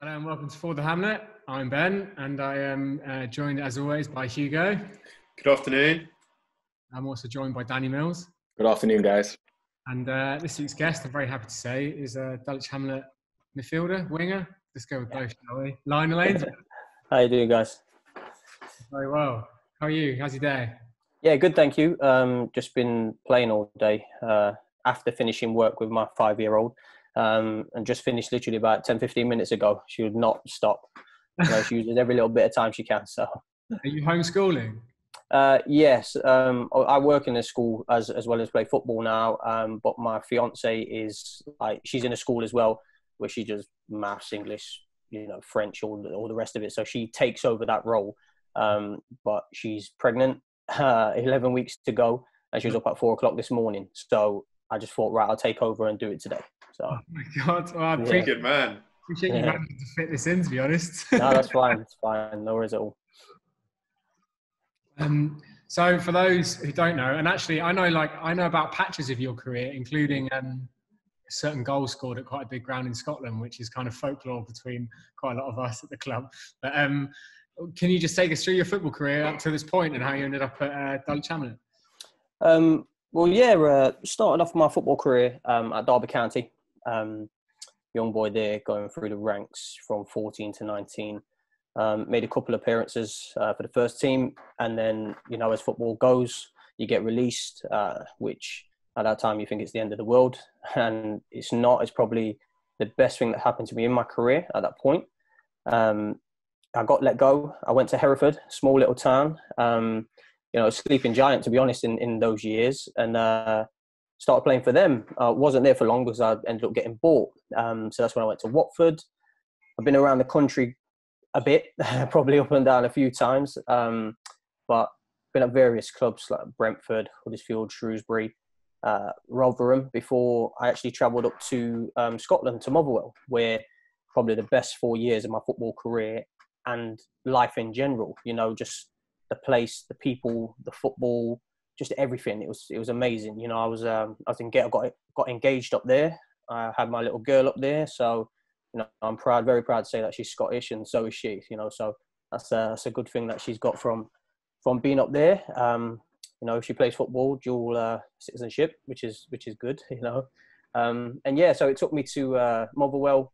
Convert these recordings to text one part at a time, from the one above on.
Hello and welcome to Forward the Hamlet. I'm Ben and I am uh, joined as always by Hugo. Good afternoon. I'm also joined by Danny Mills. Good afternoon, guys. And uh, this week's guest, I'm very happy to say, is uh, Dulwich Hamlet midfielder, winger. Let's go with both, shall we? Lionel Ainsworth. How you doing, guys? Very well. How are you? How's your day? Yeah, good, thank you. Um, just been playing all day uh, after finishing work with my five-year-old, um, and just finished literally about 10, 15 minutes ago. She would not stop. You know, she uses every little bit of time she can. So, Are you homeschooling? uh, yes, um, I- work in a school as as well as play football now. Um, but my fiance is like she's in a school as well where she does maths, English, you know, French, all the, all the rest of it. So she takes over that role. Um, but she's pregnant, uh, 11 weeks to go, and she was up at four o'clock this morning. So I just thought, right, I'll take over and do it today. So Oh my God. Well, I Yeah. appreciate, Good man. appreciate you Yeah. managing to fit this in, to be honest. no, that's fine. It's fine. No worries at all. Um, so for those who don't know, and actually I know like I know about patches of your career, including um, certain goals scored at quite a big ground in Scotland, which is kind of folklore between quite a lot of us at the club. But um, can you just take us through your football career up to this point and how you ended up at uh, Hamlet? Um, well, yeah, uh, started off my football career um, at Derby County. Um, young boy there, going through the ranks from 14 to 19. Um, made a couple appearances uh, for the first team, and then you know, as football goes, you get released, uh, which at that time you think it's the end of the world, and it's not. It's probably the best thing that happened to me in my career at that point. Um, I got let go. I went to Hereford, small little town. Um, you know, sleeping giant to be honest in, in those years and uh, started playing for them. I wasn't there for long because I ended up getting bought. Um, so that's when I went to Watford. I've been around the country a bit, probably up and down a few times, um, but been at various clubs like Brentford, Huddersfield, Shrewsbury, uh, Rotherham before I actually travelled up to um, Scotland to Motherwell, where probably the best four years of my football career and life in general. You know, just the place, the people, the football, just everything. It was it was amazing. You know, I was um, I in get got got engaged up there. I had my little girl up there, so you know I'm proud, very proud to say that she's Scottish, and so is she. You know, so that's a, that's a good thing that she's got from from being up there. Um, you know, if she plays football, dual uh, citizenship, which is which is good. You know, um, and yeah, so it took me to uh, Motherwell,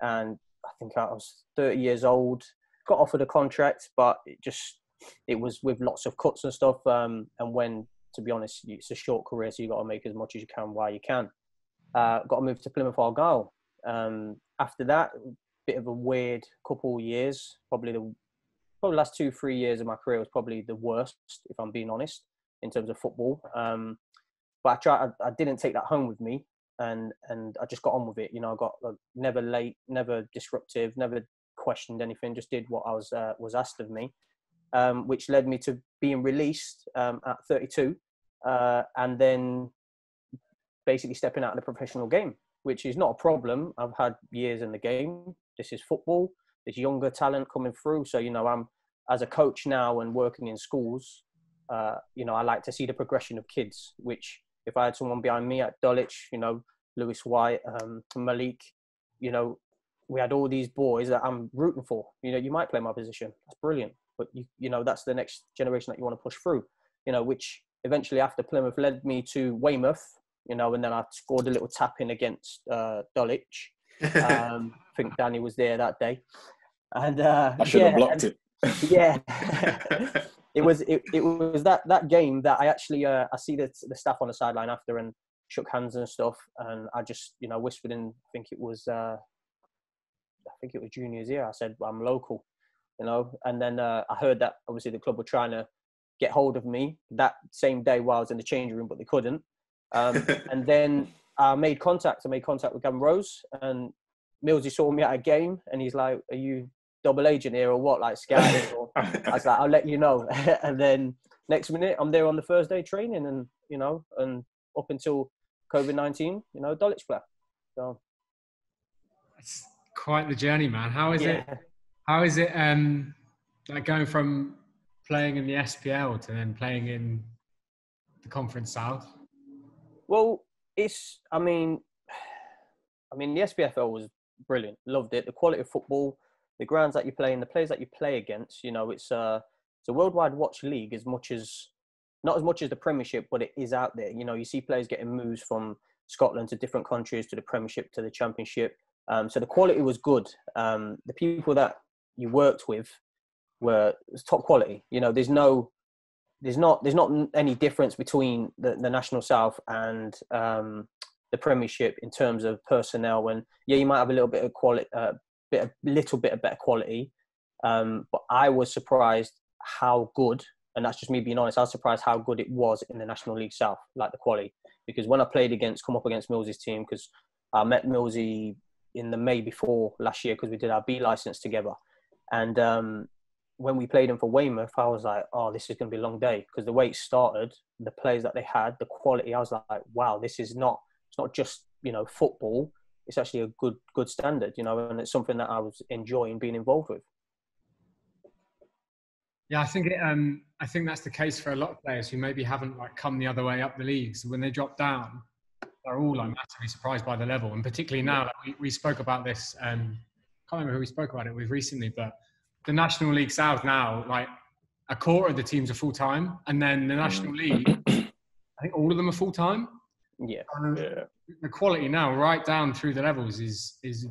and I think I was 30 years old. Got offered a contract, but it just it was with lots of cuts and stuff. Um, and when, to be honest, it's a short career, so you got to make as much as you can while you can. Uh, got to move to Plymouth Argyle. Um, after that, bit of a weird couple years. Probably the probably last two three years of my career was probably the worst, if I'm being honest, in terms of football. Um, but I tried. I, I didn't take that home with me, and and I just got on with it. You know, I got uh, never late, never disruptive, never questioned anything. Just did what I was uh, was asked of me um, which led me to being released um, at 32 uh, and then basically stepping out of the professional game, which is not a problem. I've had years in the game. This is football. There's younger talent coming through. So, you know, I'm as a coach now and working in schools, uh, you know, I like to see the progression of kids, which if I had someone behind me at Dulwich, you know, Lewis White, um, Malik, you know, we had all these boys that I'm rooting for. You know, you might play my position. That's brilliant but you you know that's the next generation that you want to push through you know which eventually after plymouth led me to weymouth you know and then i scored a little tap in against uh, dulwich. Um, i think danny was there that day. And uh, I should yeah, have blocked and- it. yeah. It was it, it was that that game that i actually uh, i see the, the staff on the sideline after and shook hands and stuff and i just you know whispered in i think it was uh, i think it was juniors year i said i'm local you know. And then uh, I heard that obviously the club were trying to get hold of me that same day while I was in the changing room, but they couldn't. Um, and then I made contact. I made contact with Gavin Rose, and Millsy saw me at a game, and he's like, "Are you double agent here or what? Like scouting?" or I was like, "I'll let you know." and then next minute, I'm there on the Thursday training, and you know, and up until COVID nineteen, you know, Dulwich player. So It's quite the journey, man. How is it? How is it um, like going from playing in the SPL to then playing in the Conference South? Well, it's. I mean, I mean, the SPFL was brilliant. Loved it. The quality of football, the grounds that you play, in, the players that you play against. You know, it's a it's a worldwide watch league as much as not as much as the Premiership, but it is out there. You know, you see players getting moves from Scotland to different countries, to the Premiership, to the Championship. Um, so the quality was good. Um, the people that you worked with were top quality. You know, there's no, there's not, there's not any difference between the, the National South and um, the Premiership in terms of personnel. And yeah, you might have a little bit of quality, uh, bit, a little bit of better quality. Um, but I was surprised how good, and that's just me being honest. I was surprised how good it was in the National League South, like the quality. Because when I played against, come up against Millsy's team, because I met Millsy in the May before last year because we did our B license together. And um, when we played him for Weymouth, I was like, oh, this is going to be a long day because the way it started, the players that they had, the quality, I was like, wow, this is not, it's not just, you know, football. It's actually a good, good standard, you know, and it's something that I was enjoying being involved with. Yeah, I think it, um, I think that's the case for a lot of players who maybe haven't like come the other way up the leagues. So when they drop down, they're all like massively surprised by the level, and particularly now like, we, we spoke about this. Um, can't remember who we spoke about it with recently, but the National League South now, like a quarter of the teams are full time, and then the National League, I think all of them are full time. Yeah. Um, yeah. The quality now, right down through the levels, is is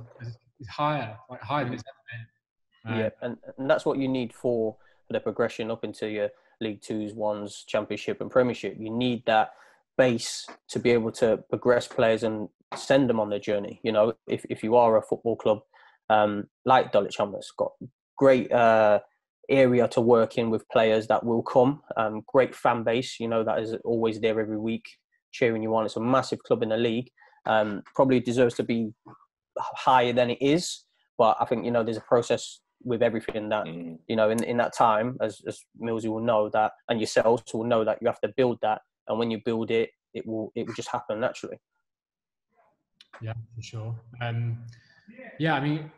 is higher, like higher than it's ever been. Uh, yeah, and, and that's what you need for for the progression up into your League Twos, Ones, Championship, and Premiership. You need that base to be able to progress players and send them on their journey. You know, if, if you are a football club um, like Dulwich Hamlet's got great uh, area to work in with players that will come, um, great fan base, you know, that is always there every week cheering you on. It's a massive club in the league. Um, probably deserves to be higher than it is, but I think, you know, there's a process with everything that mm. you know in, in that time as, as Millsy will know that and yourselves will know that you have to build that and when you build it, it will it will just happen naturally. Yeah, for sure. Um, yeah, I mean,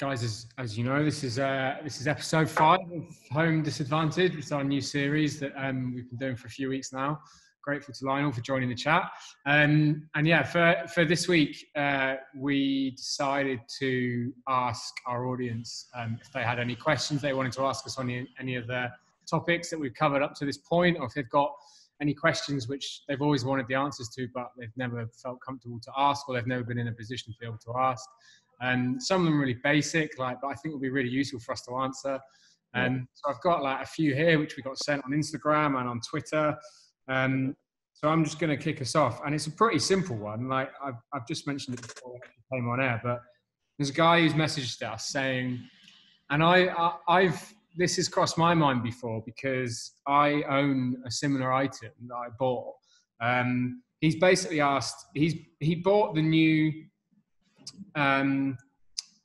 guys, as as you know, this is uh, this is episode five of Home Disadvantage. It's our new series that um, we've been doing for a few weeks now. Grateful to Lionel for joining the chat. Um, and yeah, for for this week, uh, we decided to ask our audience um, if they had any questions they wanted to ask us on any, any of the topics that we've covered up to this point, or if they've got any questions which they've always wanted the answers to, but they've never felt comfortable to ask, or they've never been in a position to be able to ask. And um, some of them really basic, like, but I think will be really useful for us to answer. And um, so I've got like a few here which we got sent on Instagram and on Twitter. Um, so I'm just going to kick us off, and it's a pretty simple one. Like I've, I've just mentioned it before I came on air, but there's a guy who's messaged us saying, and I, I I've this has crossed my mind before because I own a similar item that I bought. Um, he's basically asked. He's he bought the new um,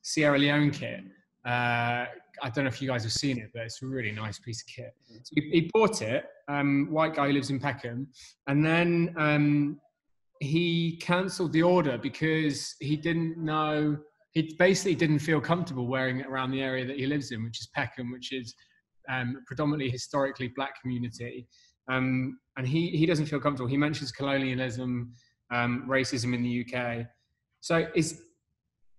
Sierra Leone kit. Uh, I don't know if you guys have seen it, but it's a really nice piece of kit. So he, he bought it. Um, white guy who lives in Peckham, and then um, he cancelled the order because he didn't know he basically didn't feel comfortable wearing it around the area that he lives in, which is Peckham, which is um, predominantly historically black community. Um, and he, he doesn't feel comfortable. He mentions colonialism, um, racism in the UK. So is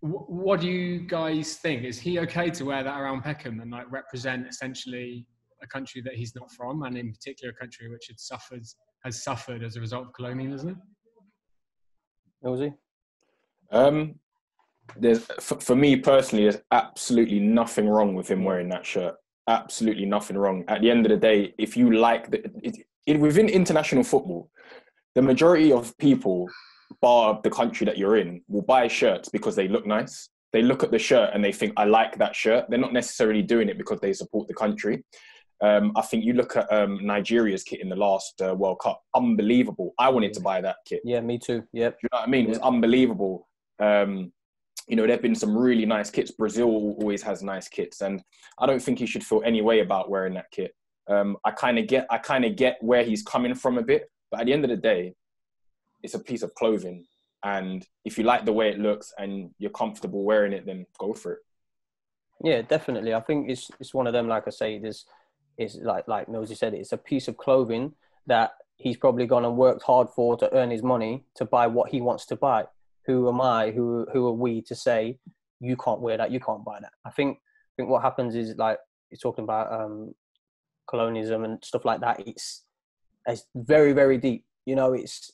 what do you guys think? Is he okay to wear that around Peckham and like represent essentially a country that he's not from, and in particular a country which had suffered has suffered as a result of colonialism? Millsy? Um, there's for, for me personally, there's absolutely nothing wrong with him wearing that shirt. Absolutely nothing wrong. At the end of the day, if you like the it, it, within international football, the majority of people, bar the country that you're in, will buy shirts because they look nice. They look at the shirt and they think, "I like that shirt." They're not necessarily doing it because they support the country. Um, I think you look at um, Nigeria's kit in the last uh, World Cup, unbelievable. I wanted to buy that kit. Yeah, me too. Yep. Do you know what I mean? It was unbelievable. Um, you know, there have been some really nice kits. Brazil always has nice kits, and I don't think he should feel any way about wearing that kit. Um, I kind of get, I kind of get where he's coming from a bit, but at the end of the day, it's a piece of clothing, and if you like the way it looks and you're comfortable wearing it, then go for it. Yeah, definitely. I think it's it's one of them. Like I say, this is like like Millsy said, it's a piece of clothing that he's probably gone and worked hard for to earn his money to buy what he wants to buy who am I, who who are we to say you can't wear that, you can't buy that. I think I think what happens is like you're talking about um, colonialism and stuff like that. It's it's very very deep. You know, it's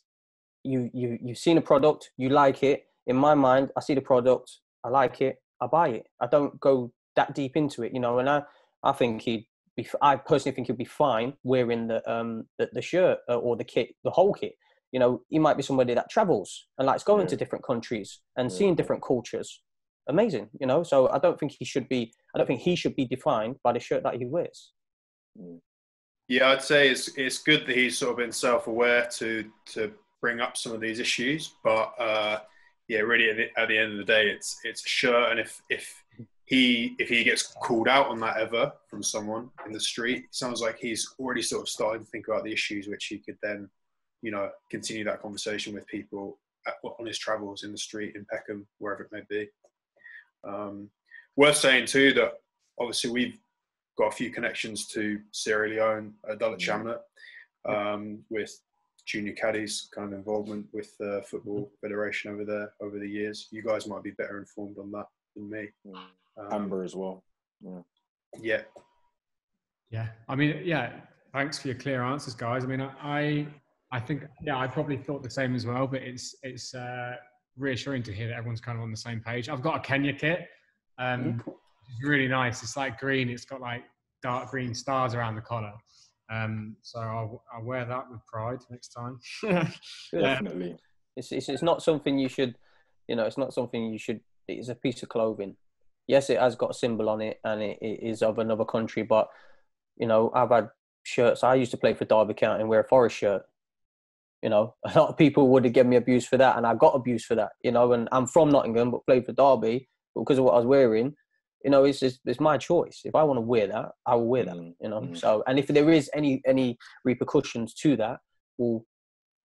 you you you've seen a product, you like it. In my mind, I see the product, I like it, I buy it. I don't go that deep into it. You know, and I I think he'd be. I personally think he'd be fine wearing the um the, the shirt uh, or the kit, the whole kit. You know, he might be somebody that travels and likes going yeah. to different countries and yeah. seeing different cultures. Amazing, you know. So I don't think he should be. I don't think he should be defined by the shirt that he wears. Mm. Yeah, I'd say it's it's good that he's sort of been self-aware to to bring up some of these issues, but uh, yeah, really at the, at the end of the day, it's it's a shirt, and if if he if he gets called out on that ever from someone in the street, it sounds like he's already sort of starting to think about the issues which he could then, you know, continue that conversation with people at, on his travels in the street in Peckham, wherever it may be. Um, worth saying too that obviously we've got a few connections to Sierra Leone, uh, Dulwich Hamlet, um, with junior Kadi's kind of involvement with the football federation over there over the years. You guys might be better informed on that than me. Um, Amber as well. Yeah. Yeah. Yeah. I mean, yeah. Thanks for your clear answers, guys. I mean, I, I think, yeah, I probably thought the same as well. But it's it's uh, reassuring to hear that everyone's kind of on the same page. I've got a Kenya kit. Um, it's really nice. It's like green. It's got like dark green stars around the collar. Um, so I'll, I'll, wear that with pride next time. Definitely. It's, it's, it's not something you should, you know, it's not something you should, it's a piece of clothing. Yes, it has got a symbol on it and it, it is of another country, but, you know, I've had shirts. I used to play for Derby County and wear a Forest shirt. You know, a lot of people would have given me abuse for that, and I got abuse for that. You know, and I'm from Nottingham, but played for Derby because of what I was wearing you know, it's just, it's my choice. If I want to wear that, I will wear that. Mm, you know, mm-hmm. so and if there is any any repercussions to that, well,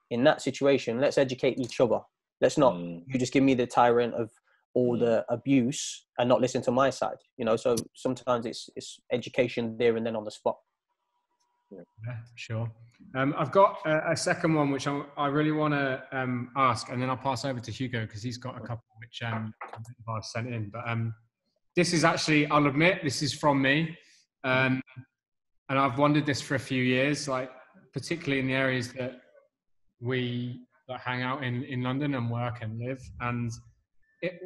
in that situation, let's educate each other. Let's not mm. you just give me the tyrant of all mm. the abuse and not listen to my side. You know, so sometimes it's it's education there and then on the spot. Yeah, sure. Um, I've got a, a, second one which I, I really want to um, ask, and then I'll pass over to Hugo because he's got a couple which um, I've sent in. But um, this is actually, I'll admit, this is from me. Um, and I've wondered this for a few years, like particularly in the areas that we that hang out in, in London and work and live. And it,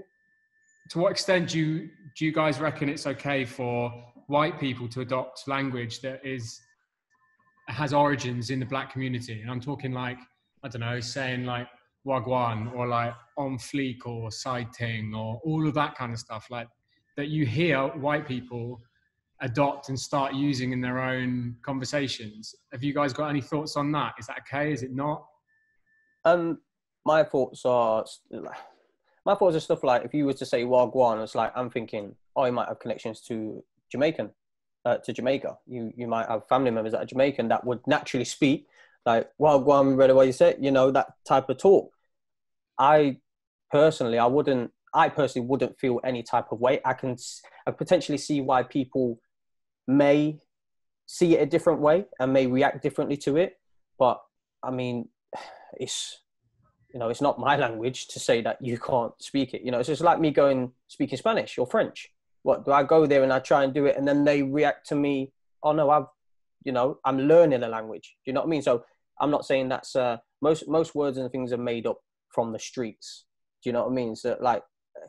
to what extent do you, do you guys reckon it's okay for white people to adopt language that is has origins in the black community? And I'm talking like, I don't know, saying like wagwan or like on fleek or side ting or all of that kind of stuff. Like that you hear white people adopt and start using in their own conversations. Have you guys got any thoughts on that? Is that okay? Is it not? Um, my thoughts are my thoughts are stuff like if you were to say Wagwan, it's like I'm thinking, oh, you might have connections to Jamaican, uh, to Jamaica. You you might have family members that are Jamaican that would naturally speak like Wagwan, read what you said, you know that type of talk. I personally, I wouldn't I personally wouldn't feel any type of way. I can I potentially see why people may see it a different way and may react differently to it. But I mean, it's you know, it's not my language to say that you can't speak it. You know, it's just like me going speaking Spanish or French. What do I go there and I try and do it, and then they react to me? Oh no, I've, you know, I'm learning a language. Do you know what I mean? So I'm not saying that's uh, most most words and things are made up from the streets. Do you know what I mean? So like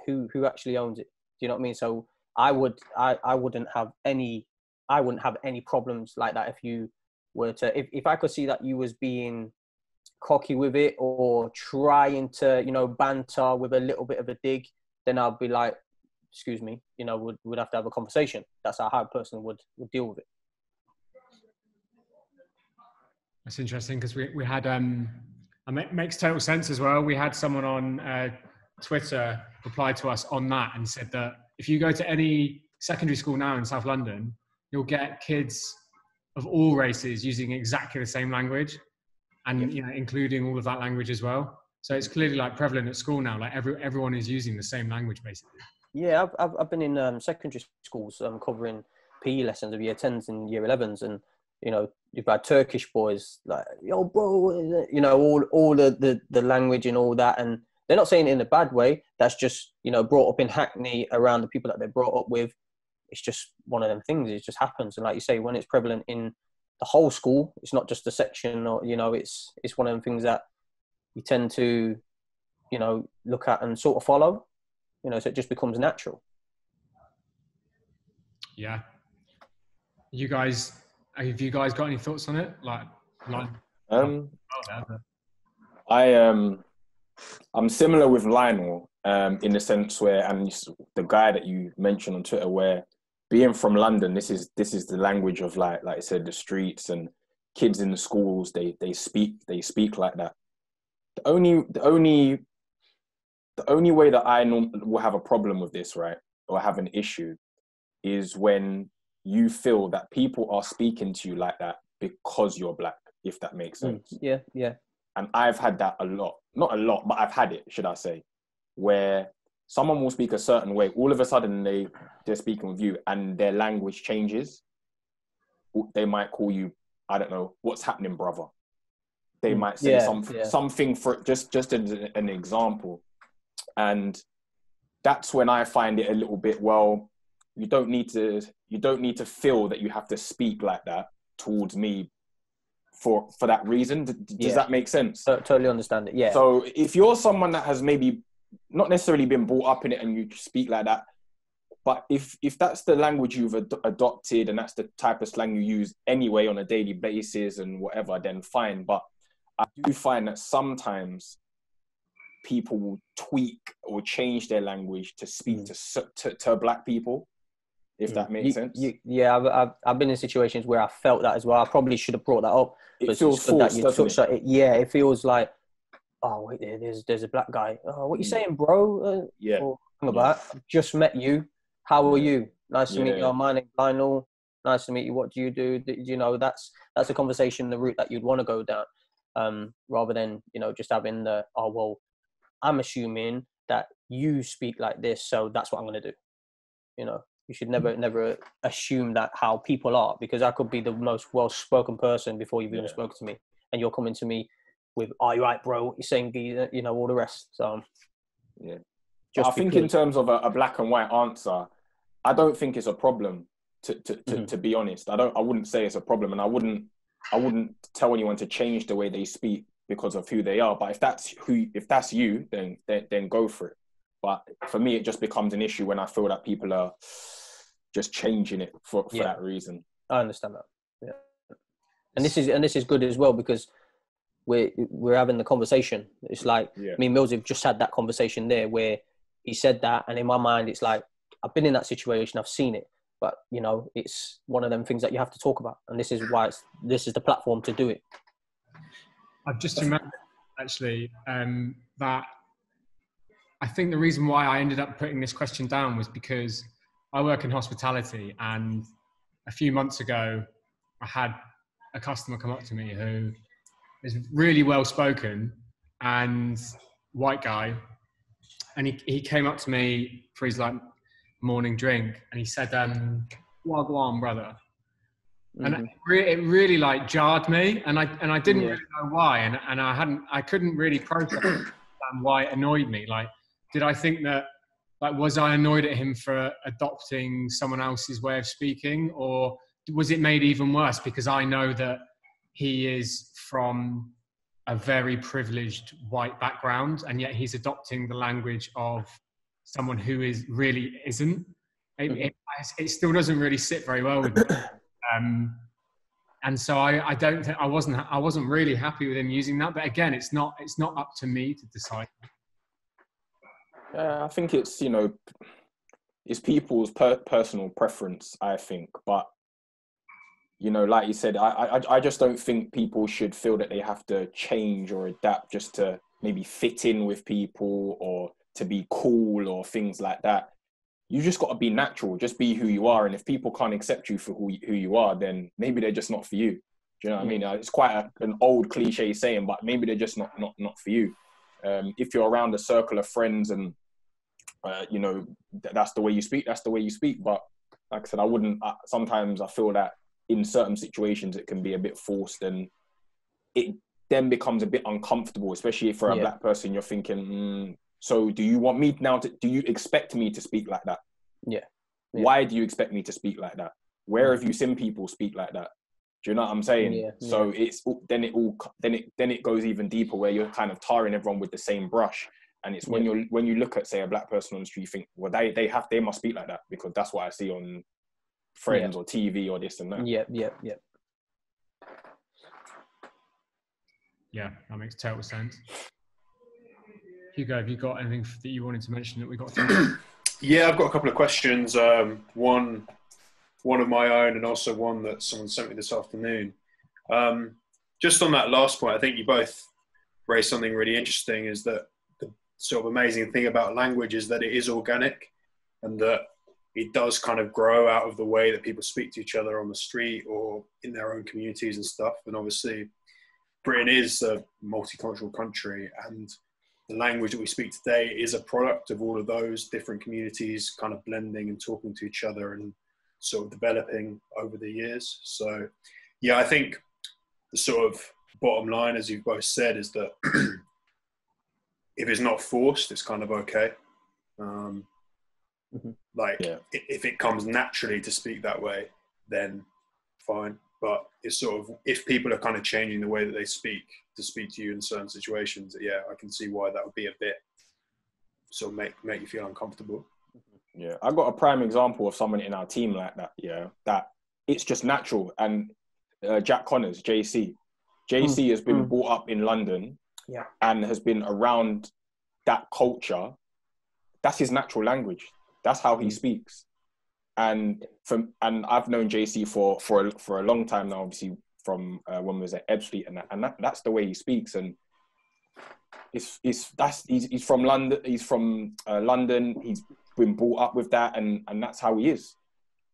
who who actually owns it. Do you know what I mean? So I would I, I wouldn't have any I wouldn't have any problems like that if you were to if, if I could see that you was being cocky with it or trying to you know banter with a little bit of a dig, then I'd be like, excuse me, you know, would would have to have a conversation. That's how a person would would deal with it. That's interesting because we we had um, and it makes total sense as well. We had someone on uh, Twitter replied to us on that and said that if you go to any secondary school now in South London, you'll get kids of all races using exactly the same language and you know including all of that language as well. So it's clearly like prevalent at school now. Like every everyone is using the same language basically. Yeah, I've I've, I've been in um, secondary schools um, covering PE lessons of year tens and year elevens, and you know you've had Turkish boys like yo bro, you know all all the, the the language and all that, and they're not saying it in a bad way. That's just you know brought up in Hackney around the people that they're brought up with. It's just one of them things. It just happens, and like you say, when it's prevalent in the whole school, it's not just a section, or you know, it's it's one of them things that you tend to, you know, look at and sort of follow. You know, so it just becomes natural. Yeah. You guys, have you guys got any thoughts on it? Like, like. Um, I um, I'm similar with Lionel um, in the sense where, and the guy that you mentioned on Twitter, where being from London, this is this is the language of like like I said, the streets and kids in the schools. They they speak they speak like that. The only the only the only way that I will have a problem with this, right, or have an issue, is when you feel that people are speaking to you like that because you're black. If that makes mm, sense. Mm, yeah, yeah. And I've had that a lot. Not a lot, but I've had it, should I say, where someone will speak a certain way. All of a sudden, they they're speaking with you, and their language changes. They might call you, I don't know, what's happening, brother. They mm, might say yeah, something, yeah. something for just just as an example, and that's when I find it a little bit. Well, you don't need to you don't need to feel that you have to speak like that towards me for for that reason. Does yeah. that make sense? So, totally understand it. Yeah. So if you're someone that has maybe not necessarily been brought up in it and you speak like that, but if if that's the language you've ad- adopted and that's the type of slang you use anyway on a daily basis and whatever, then fine. But I do find that sometimes people will tweak or change their language to speak mm. to, to, to black people if that makes you, sense. You, yeah, I've, I've, I've been in situations where I felt that as well. I probably should have brought that up. It feels forced, that doesn't it? it? Yeah, it feels like, oh wait, there's there's a black guy. Oh, what you mm. saying, bro? Uh, yeah. Or, about yeah. just met you. How are you? Nice to yeah, meet you. Oh, my name's Lionel. Nice to meet you. What do you do? You know, that's that's a conversation, the route that you'd want to go down, um, rather than you know just having the oh well, I'm assuming that you speak like this, so that's what I'm going to do. You know, you should never never assume that how people are because I could be the most well spoken person before you've even yeah. spoken to me, and you're coming to me with "Are you right, bro?" You're saying you know all the rest. So yeah, I think in terms of a, a, black and white answer, I don't think it's a problem. To to to, mm-hmm. to be honest, I don't. I wouldn't say it's a problem, and I wouldn't. I wouldn't tell anyone to change the way they speak because of who they are. But if that's who, if that's you, then then, then go for it. But for me, it just becomes an issue when I feel that people are just changing it for, for yeah. that reason. I understand that. Yeah. And this is and this is good as well because we're we're having the conversation. It's like yeah. me and Mills have just had that conversation there where he said that, and in my mind, it's like I've been in that situation, I've seen it, but you know, it's one of them things that you have to talk about, and this is why it's this is the platform to do it. I've just remembered actually um, that I think the reason why I ended up putting this question down was because I work in hospitality, and a few months ago, I had a customer come up to me who is really well spoken and white guy, and he, he came up to me for his like morning drink, and he said, um, "Wagwan, brother." Mm-hmm. And it, re- it really like jarred me, and I and I didn't yeah. really know why, and and I hadn't I couldn't really process why it annoyed me. Like did I think that like was I annoyed at him for adopting someone else's way of speaking, or was it made even worse because I know that he is from a very privileged white background, and yet he's adopting the language of someone who is really isn't. It, mm-hmm. it, it still doesn't really sit very well with me. Um, and so I, I don't think I wasn't I wasn't really happy with him using that. But again, it's not it's not up to me to decide. Yeah, I think it's you know, it's people's per- personal preference. I think, but you know, like you said, I, I I just don't think people should feel that they have to change or adapt just to maybe fit in with people or to be cool or things like that. You just got to be natural, just be who you are. And if people can't accept you for who, who you are, then maybe they're just not for you. Do you know what I mean? Uh, it's quite a, an old cliche saying, but maybe they're just not not not for you. Um, if you're around a circle of friends and uh, you know, th- that's the way you speak. That's the way you speak. But like I said, I wouldn't. Uh, sometimes I feel that in certain situations it can be a bit forced, and it then becomes a bit uncomfortable, especially for a yeah. black person. You're thinking, mm, So do you want me now to? Do you expect me to speak like that? Yeah. Yeah. Why do you expect me to speak like that? Where have you seen people speak like that? Do you know what I'm saying? Yeah, So it's then it all then it then it goes even deeper where you're kind of tarring everyone with the same brush. And it's when you're when you look at say a black person on the street, you think, well, they they have they must speak like that because that's what I see on Friends or TV or this and that. Yeah, yeah, yeah. Yeah, that makes total sense. Hugo, have you got anything that you wanted to mention that we got through? Yeah, I've got a couple of questions. Um, one, one of my own, and also one that someone sent me this afternoon. Um, just on that last point, I think you both raised something really interesting. Is that the sort of amazing thing about language is that it is organic, and that it does kind of grow out of the way that people speak to each other on the street or in their own communities and stuff. And obviously, Britain is a multicultural country, and the language that we speak today is a product of all of those different communities kind of blending and talking to each other and sort of developing over the years. So, yeah, I think the sort of bottom line, as you've both said, is that if it's not forced, it's kind of okay. Um, Mhm. Like, Yeah. if it comes naturally to speak that way, then fine. But it's sort of if people are kind of changing the way that they speak to speak to you in certain situations, yeah, I can see why that would be a bit sort of make make you feel uncomfortable. Yeah, I got a prime example of someone in our team like that. Yeah, that it's just natural. And uh, Jack Connors, JC, JC has been mm. brought up in London, Yeah. and has been around that culture. That's his natural language. That's how he Mm. speaks. And from and I've known JC for for a, for a long time now. Obviously, from uh, when we was at Ebbsfleet, and that, and that, that's the way he speaks. And it's it's that's he's, he's from London. He's from uh, London. He's been brought up with that, and and that's how he is.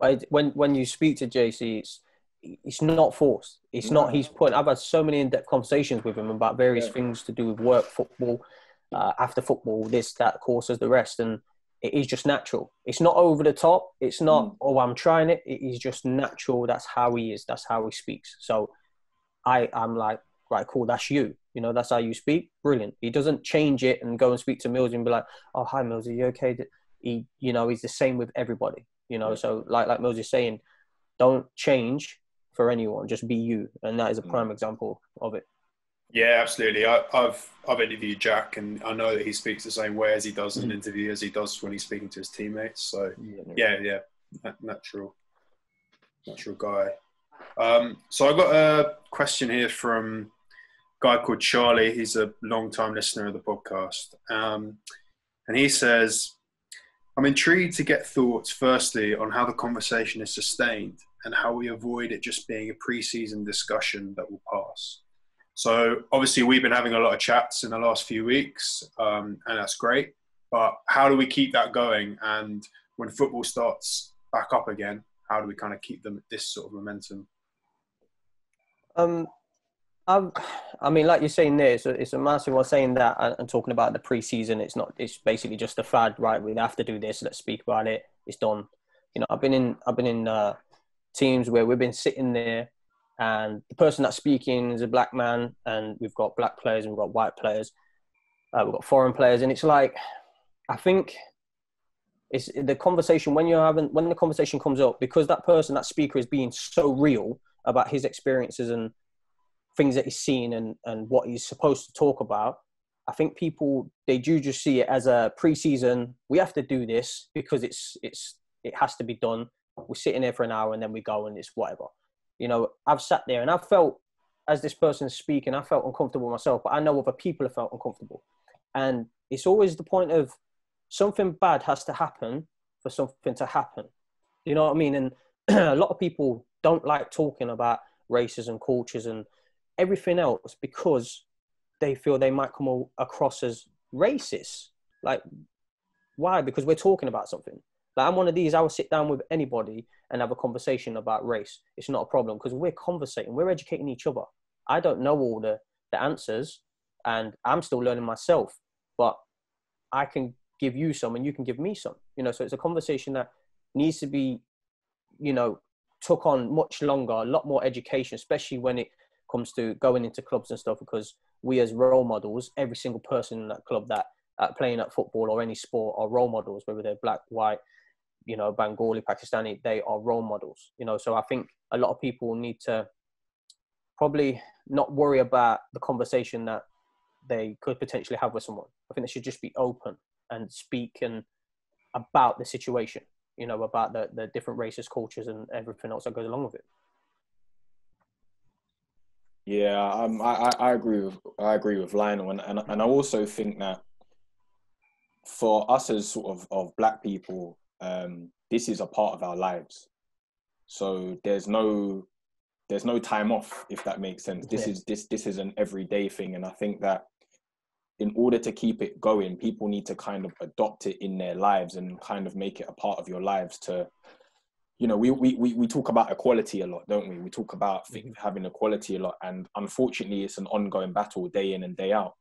I, when when you speak to JC, it's it's not forced. It's No. not. He's put. I've had so many in-depth conversations with him about various Yeah. things to do with work, football, uh, after football, this, that, courses, the rest, and it is just natural. It's not over the top. It's not. Mm. Oh, I'm trying it. It is just natural. That's how he is. That's how he speaks. So, I I'm like, right, cool. That's you. You know, that's how you speak. Brilliant. He doesn't change it and go and speak to Mills and be like, oh, hi, Mills, are you okay? He, you know, he's the same with everybody. You know, Yeah. so like like Mills is saying, don't change for anyone. Just be you, and that is a Mm. prime example of it. Yeah, absolutely. I, I've I've interviewed Jack, and I know that he speaks the same way as he does in an interview as he does when he's speaking to his teammates. So yeah, yeah, na- natural, natural guy. Um, so I've got a question here from a guy called Charlie. He's a long-time listener of the podcast, um, and he says, "I'm intrigued to get thoughts firstly on how the conversation is sustained and how we avoid it just being a pre-season discussion that will pass." So obviously we've been having a lot of chats in the last few weeks, um, and that's great. But how do we keep that going? And when football starts back up again, how do we kind of keep them this sort of momentum? Um, I've, I mean, like you're saying there, it's a, it's a massive one saying that and, and talking about the preseason. It's not. It's basically just a fad, right? We have to do this. Let's speak about it. It's done. You know, I've been in. I've been in uh, teams where we've been sitting there, and the person that's speaking is a black man, and we've got black players and we've got white players. Uh, we've got foreign players, and it's like, I think it's the conversation when you're having when the conversation comes up because that person, that speaker, is being so real about his experiences and things that he's seen and, and what he's supposed to talk about. I think people they do just see it as a preseason. We have to do this because it's it's it has to be done. We're sitting there for an hour and then we go and it's whatever. You know, I've sat there and I felt as this person's speaking, I felt uncomfortable myself, but I know other people have felt uncomfortable. And it's always the point of something bad has to happen for something to happen. You know what I mean? And a lot of people don't like talking about races and cultures and everything else because they feel they might come across as racist. Like, why? Because we're talking about something. Like, I'm one of these, I will sit down with anybody and have a conversation about race. It's not a problem because we're conversating, we're educating each other. I don't know all the, the answers and I'm still learning myself, but I can give you some and you can give me some. You know, so it's a conversation that needs to be, you know, took on much longer, a lot more education, especially when it comes to going into clubs and stuff, because we as role models, every single person in that club that at playing at football or any sport are role models, whether they're black, white, you know, Bengali, Pakistani, they are role models. You know, so I think a lot of people need to probably not worry about the conversation that they could potentially have with someone. I think they should just be open and speak and about the situation, you know, about the, the different races, cultures, and everything else that goes along with it. Yeah, um, I, I agree with I agree with Lionel, and, and and I also think that for us as sort of of black people, um, this is a part of our lives. So there's no there's no time off if that makes sense. This yeah. is this this is an everyday thing, and I think that in order to keep it going, people need to kind of adopt it in their lives and kind of make it a part of your lives to you know, we, we, we we talk about equality a lot, don't we? We talk about mm-hmm. having equality a lot. And unfortunately, it's an ongoing battle day in and day out.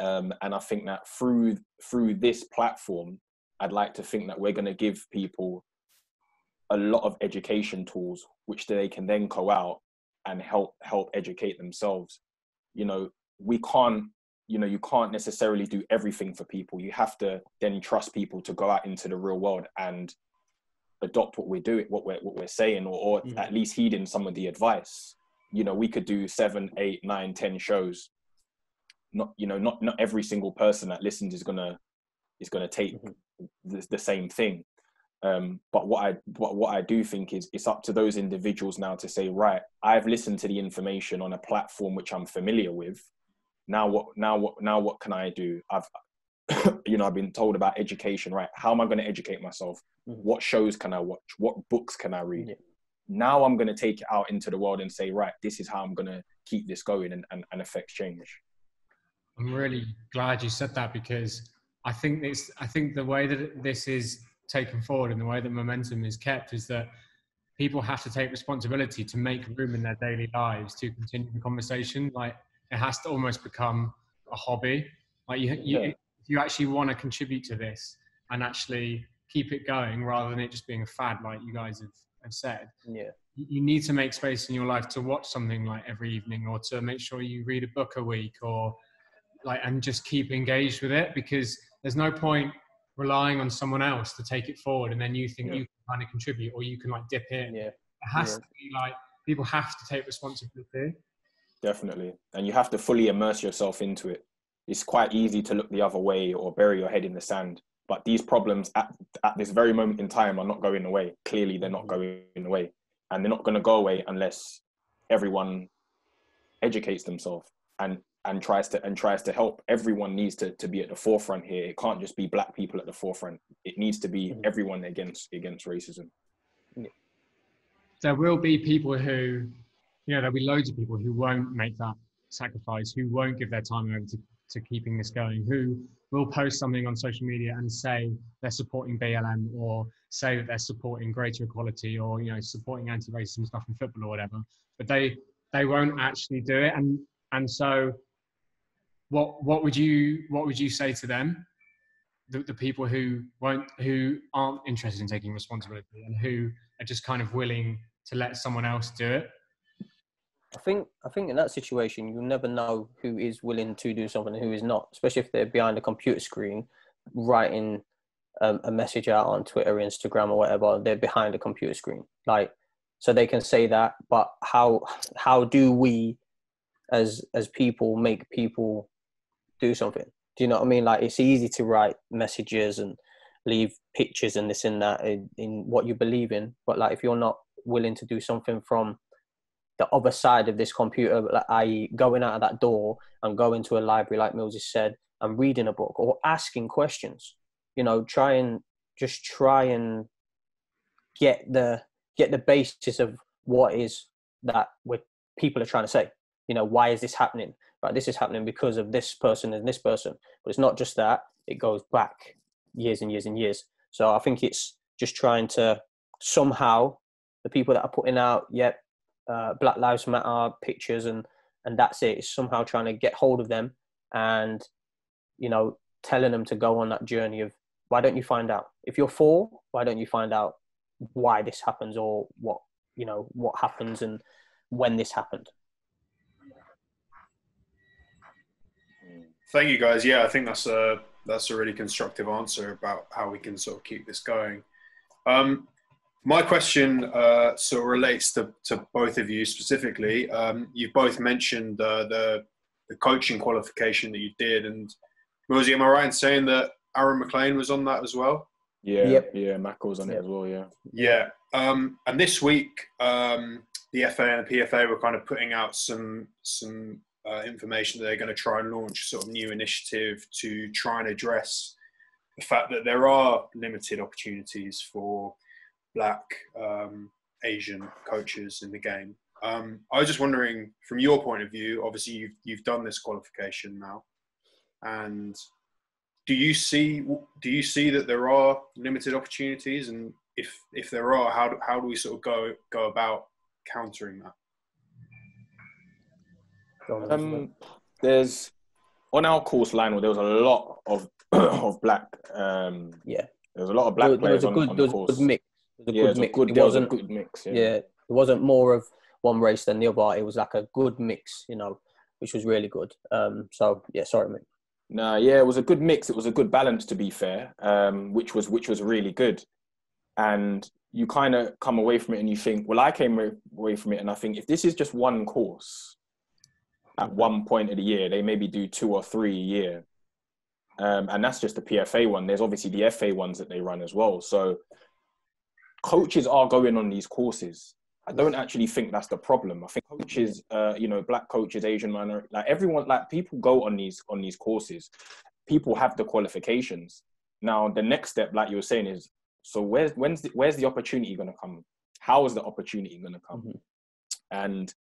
Um, and I think that through through this platform, I'd like to think that we're going to give people a lot of education tools, which they can then go out and help help educate themselves. You know, we can't you know you can't necessarily do everything for people you have to then trust people to go out into the real world and adopt what we're doing what we're what we're saying or, or mm-hmm. at least heeding some of the advice you know we could do seven eight nine ten shows not you know not not every single person that listens is gonna is gonna take mm-hmm. the, the, same thing. Um, but what I what, what I do think is it's up to those individuals now to say right I've listened to the information on a platform which I'm familiar with. Now what now what now what can I do? I've you know I've been told about education. Right how am I going to educate myself? Mm-hmm. what shows can I watch? What books can I read? Yeah. now I'm going to take it out into the world and say right this is how I'm going to keep this going and, and, and affect change. I'm really glad you said that because I think this. I think the way that this is taken forward and the way that momentum is kept is that people have to take responsibility to make room in their daily lives to continue the conversation. Like it has to almost become a hobby. Like you, you, yeah. you actually want to contribute to this and actually keep it going rather than it just being a fad, like you guys have, have said. Yeah. You need to make space in your life to watch something like every evening or to make sure you read a book a week or like and just keep engaged with it because there's no point relying on someone else to take it forward and then you think yeah. you can kind of contribute or you can like dip in. Yeah. It has yeah. to be like people have to take responsibility. Definitely. And you have to fully immerse yourself into it. It's quite easy to look the other way or bury your head in the sand. But these problems at, at this very moment in time are not going away. Clearly, they're not mm-hmm. going away. And they're not going to go away unless everyone educates themselves and and tries to and tries to help. Everyone needs to, to be at the forefront here. It can't just be black people at the forefront. It needs to be mm-hmm. everyone against against racism. There will be people who you know there'll be loads of people who won't make that sacrifice who won't give their time over to, to keeping this going who will post something on social media and say they're supporting blm or say that they're supporting greater equality or you know supporting anti-racism stuff in football or whatever. But they they won't actually do it. And and so what what would you what would you say to them the, the people who won't who aren't interested in taking responsibility and who are just kind of willing to let someone else do it I think I think in that situation you'll never know who is willing to do something and who is not, especially if they're behind a computer screen writing um, a message out on Twitter, Instagram, or whatever. They're behind a computer screen, like so they can say that. But how how do we, as as people, make people do something. Do you know what I mean? Like it's easy to write messages and leave pictures and this and that in, in what you believe in, but like if you're not willing to do something from the other side of this computer, like i.e., going out of that door and going to a library, like Moses said, and reading a book or asking questions. You know, try and just try and get the get the basis of what is that what people are trying to say. You know, why is this happening? Right, this is happening because of this person and this person. But it's not just that, it goes back years and years and years. So I think it's just trying to somehow, the people that are putting out, yep, uh, Black Lives Matter pictures and, and that's it, it's somehow trying to get hold of them and, you know, telling them to go on that journey of why don't you find out? If you're for, why don't you find out why this happens or what, you know, what happens and when this happened? Thank you, guys. Yeah, I think that's a that's a really constructive answer about how we can sort of keep this going. Um, my question uh, sort of relates to, to both of you specifically. Um, you both mentioned uh, the the coaching qualification that you did, and Rosie, am I right in saying that Aaron McLean was on that as well? Yeah, Yep. yeah, Mac was on it as well. Yeah, Yeah, um, and this week um, the FA and the PFA were kind of putting out some some uh, information that they're going to try and launch sort of new initiative to try and address the fact that there are limited opportunities for black um, Asian coaches in the game. Um, I was just wondering, from your point of view, obviously you've you've done this qualification now, and do you see do you see that there are limited opportunities, and if if there are, how do, how do we sort of go go about countering that? On, um, there's on our course line. There was a lot of of black. Um, yeah. there was a lot of There, black there was players a on, good, on there the course. good mix. There was a yeah, good it was a mix. good. it There was a good mix. Yeah. yeah, it wasn't more of one race than the other. It was like a good mix, you know, which was really good. Um, so yeah, sorry, mate. No, yeah, it was a good mix. It was a good balance, to be fair, um, which was which was really good. And you kind of come away from it and you think, well, I came away from it and I think if this is just one course at one point of the year, they maybe do two or three a year, um, and that's just the PFA one. There's obviously the FA ones that they run as well. So coaches are going on these courses. I don't actually think that's the problem. I think coaches, uh, you know, black coaches, Asian minor, like everyone, like people go on these on these courses. People have the qualifications. Now, the next step, like you were saying, is so where's when's the, where's the opportunity going to come? How is the opportunity going to come? Mhm. And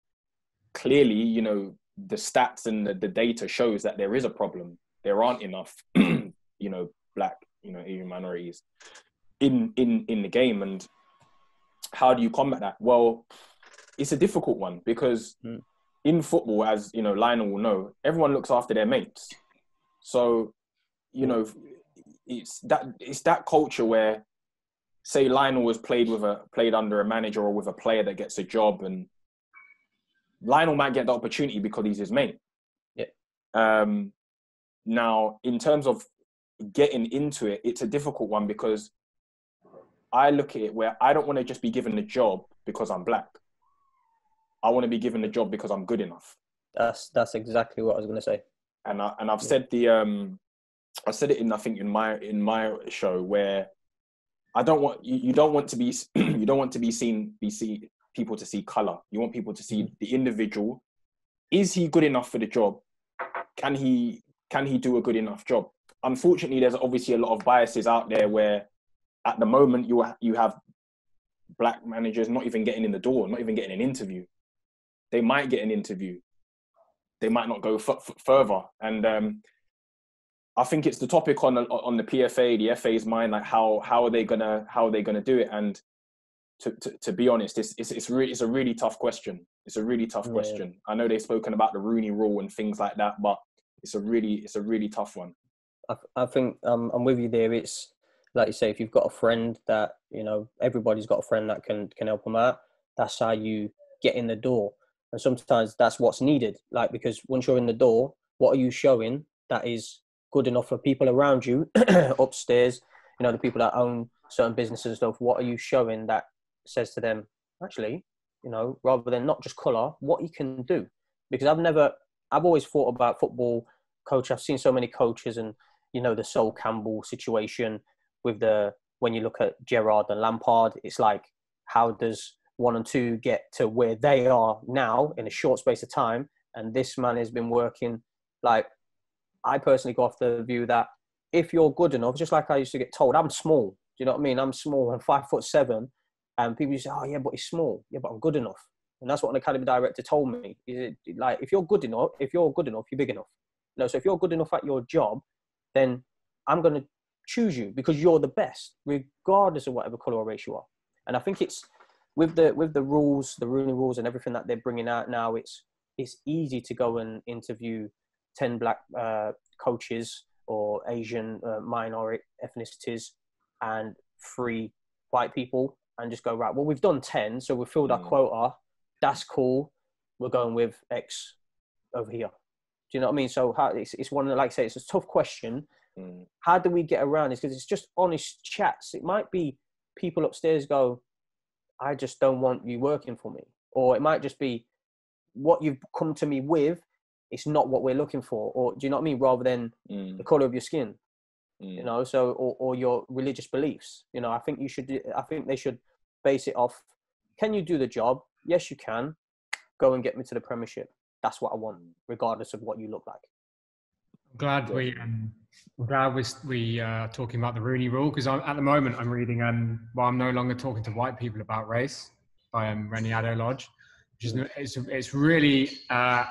clearly, you know, the stats and the, the data shows that there is a problem. There aren't enough, you know, black, you know, Asian minorities in in in the game and how do you combat that well it's a difficult one because Mm. in football as you know lionel will know everyone looks after their mates so you know it's that it's that culture where say lionel was played with a played under a manager or with a player that gets a job and lionel might get the opportunity because he's his mate Yeah. um now in terms of getting into it it's a difficult one because I look at it where I don't want to just be given the job because I'm black. I want to be given the job because I'm good enough. That's that's exactly what I was going to say. And I and I've Yeah. said the um I said it in I think in my in my show where I don't want you, you don't want to be you don't want to be seen be see people to see color. You want people to see the individual. Is he good enough for the job? Can he can he do a good enough job? Unfortunately, there's obviously a lot of biases out there where at the moment you you have black managers not even getting in the door, not even getting an interview. They might get an interview, they might not go f- f- further. And um, I think it's the topic on the, on the PFA, the FA's mind, like how how are they gonna how are they gonna do it? And to to, to be honest, it's it's it's, re- it's a really tough question. It's a really tough Yeah. question. I know they've spoken about the Rooney Rule and things like that, but it's a really it's a really tough one. I, I think um, I'm with you there. It's like you say, if you've got a friend that you know, everybody's got a friend that can can help them out. That's how you get in the door, and sometimes that's what's needed. Like because once you're in the door, what are you showing that is good enough for people around you upstairs? You know, the people that own certain businesses and stuff. What are you showing that says to them, actually, you know, rather than not just colour, what you can do? Because I've never, I've always thought about football coach. I've seen so many coaches and you know the Sol Campbell situation with the when you look at Gerrard and Lampard, it's like how does one and two get to where they are now in a short space of time? And this man has been working like I personally go off the view that if you're good enough, just like I used to get told, I'm small. Do you know what I mean? I'm small. I'm five foot seven, and people say, "Oh yeah, but he's small." Yeah, but I'm good enough, and that's what an academy director told me. Is it, like if you're good enough, if you're good enough, you're big enough. No, so if you're good enough at your job, then I'm going to choose you because you're the best, regardless of whatever color or race you are. And I think it's with the with the rules, the Rooney rules, and everything that they're bringing out now. It's it's easy to go and interview ten black uh, coaches or Asian uh, minority ethnicities and three white people, and just go right. Well, we've done ten, so we've filled our Mm. quota. That's cool. We're going with X over here. Do you know what I mean? So how, it's, it's one of the- like I say, it's a tough question, Mm. How do we get around this? Because it's just honest chats. It might be people upstairs go, I just don't want you working for me. Or it might just be what you've come to me with, it's not what we're looking for. Or do you know what I mean? Rather than Mm. the color of your skin, Mm. you know, so, or, or your religious beliefs. You know, I think you should, I think they should base it off can you do the job? Yes, you can. Go and get me to the Premiership. That's what I want, regardless of what you look like. I'm glad we um, I'm glad we we uh, talking about the Rooney Rule because I'm at the moment I'm reading um well I'm no longer talking to white people about race by um, Reni Eddo-Lodge, which is it's it's really uh,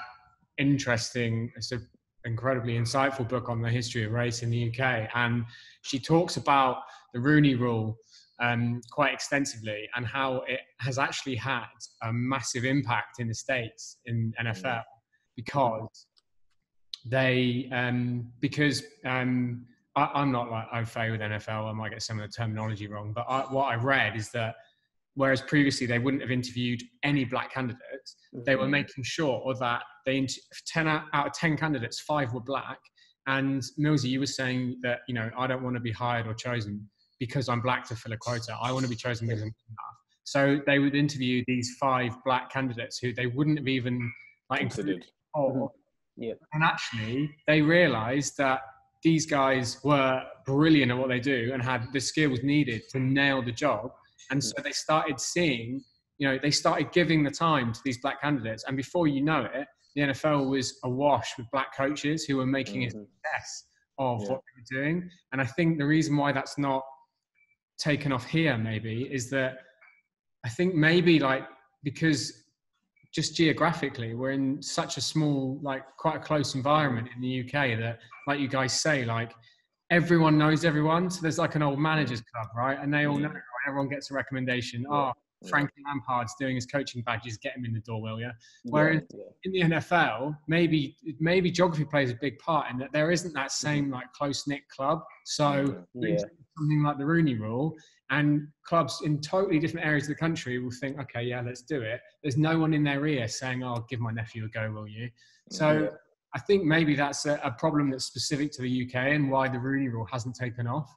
interesting. It's an incredibly insightful book on the history of race in the UK, and she talks about the Rooney Rule um, quite extensively and how it has actually had a massive impact in the states in NFL because they um, because um, I, I'm not like au fait with NFL. I might get some of the terminology wrong, but I, what I read is that whereas previously they wouldn't have interviewed any black candidates, they were mm-hmm. making sure that they int- ten out, out of ten candidates, five were black. And Millsy, you were saying that you know I don't want to be hired or chosen because I'm black to fill a quota. I want to be chosen because I'm enough. So they would interview these five black candidates who they wouldn't have even like included or mm-hmm. Yeah. and actually, they realized that these guys were brilliant at what they do and had the skills needed to nail the job. And so they started seeing, you know, they started giving the time to these black candidates. And before you know it, the NFL was awash with black coaches who were making a Mhm. success of Yeah. what they were doing. And I think the reason why that's not taken off here, maybe, is that I think maybe like because just geographically we're in such a small like quite a close environment in the uk that like you guys say like everyone knows everyone so there's like an old managers club right and they all know everyone gets a recommendation oh Yeah. frankie lampard's doing his coaching badges get him in the door will you Yeah, Whereas- yeah. in the nfl maybe maybe geography plays a big part in that there isn't that same like close-knit club so Yeah. something like the Rooney Rule, and clubs in totally different areas of the country will think, okay, yeah, let's do it. There's no one in their ear saying, "Oh, give my nephew a go, will you?" So. I think maybe that's a, a problem that's specific to the UK and why the Rooney Rule hasn't taken off.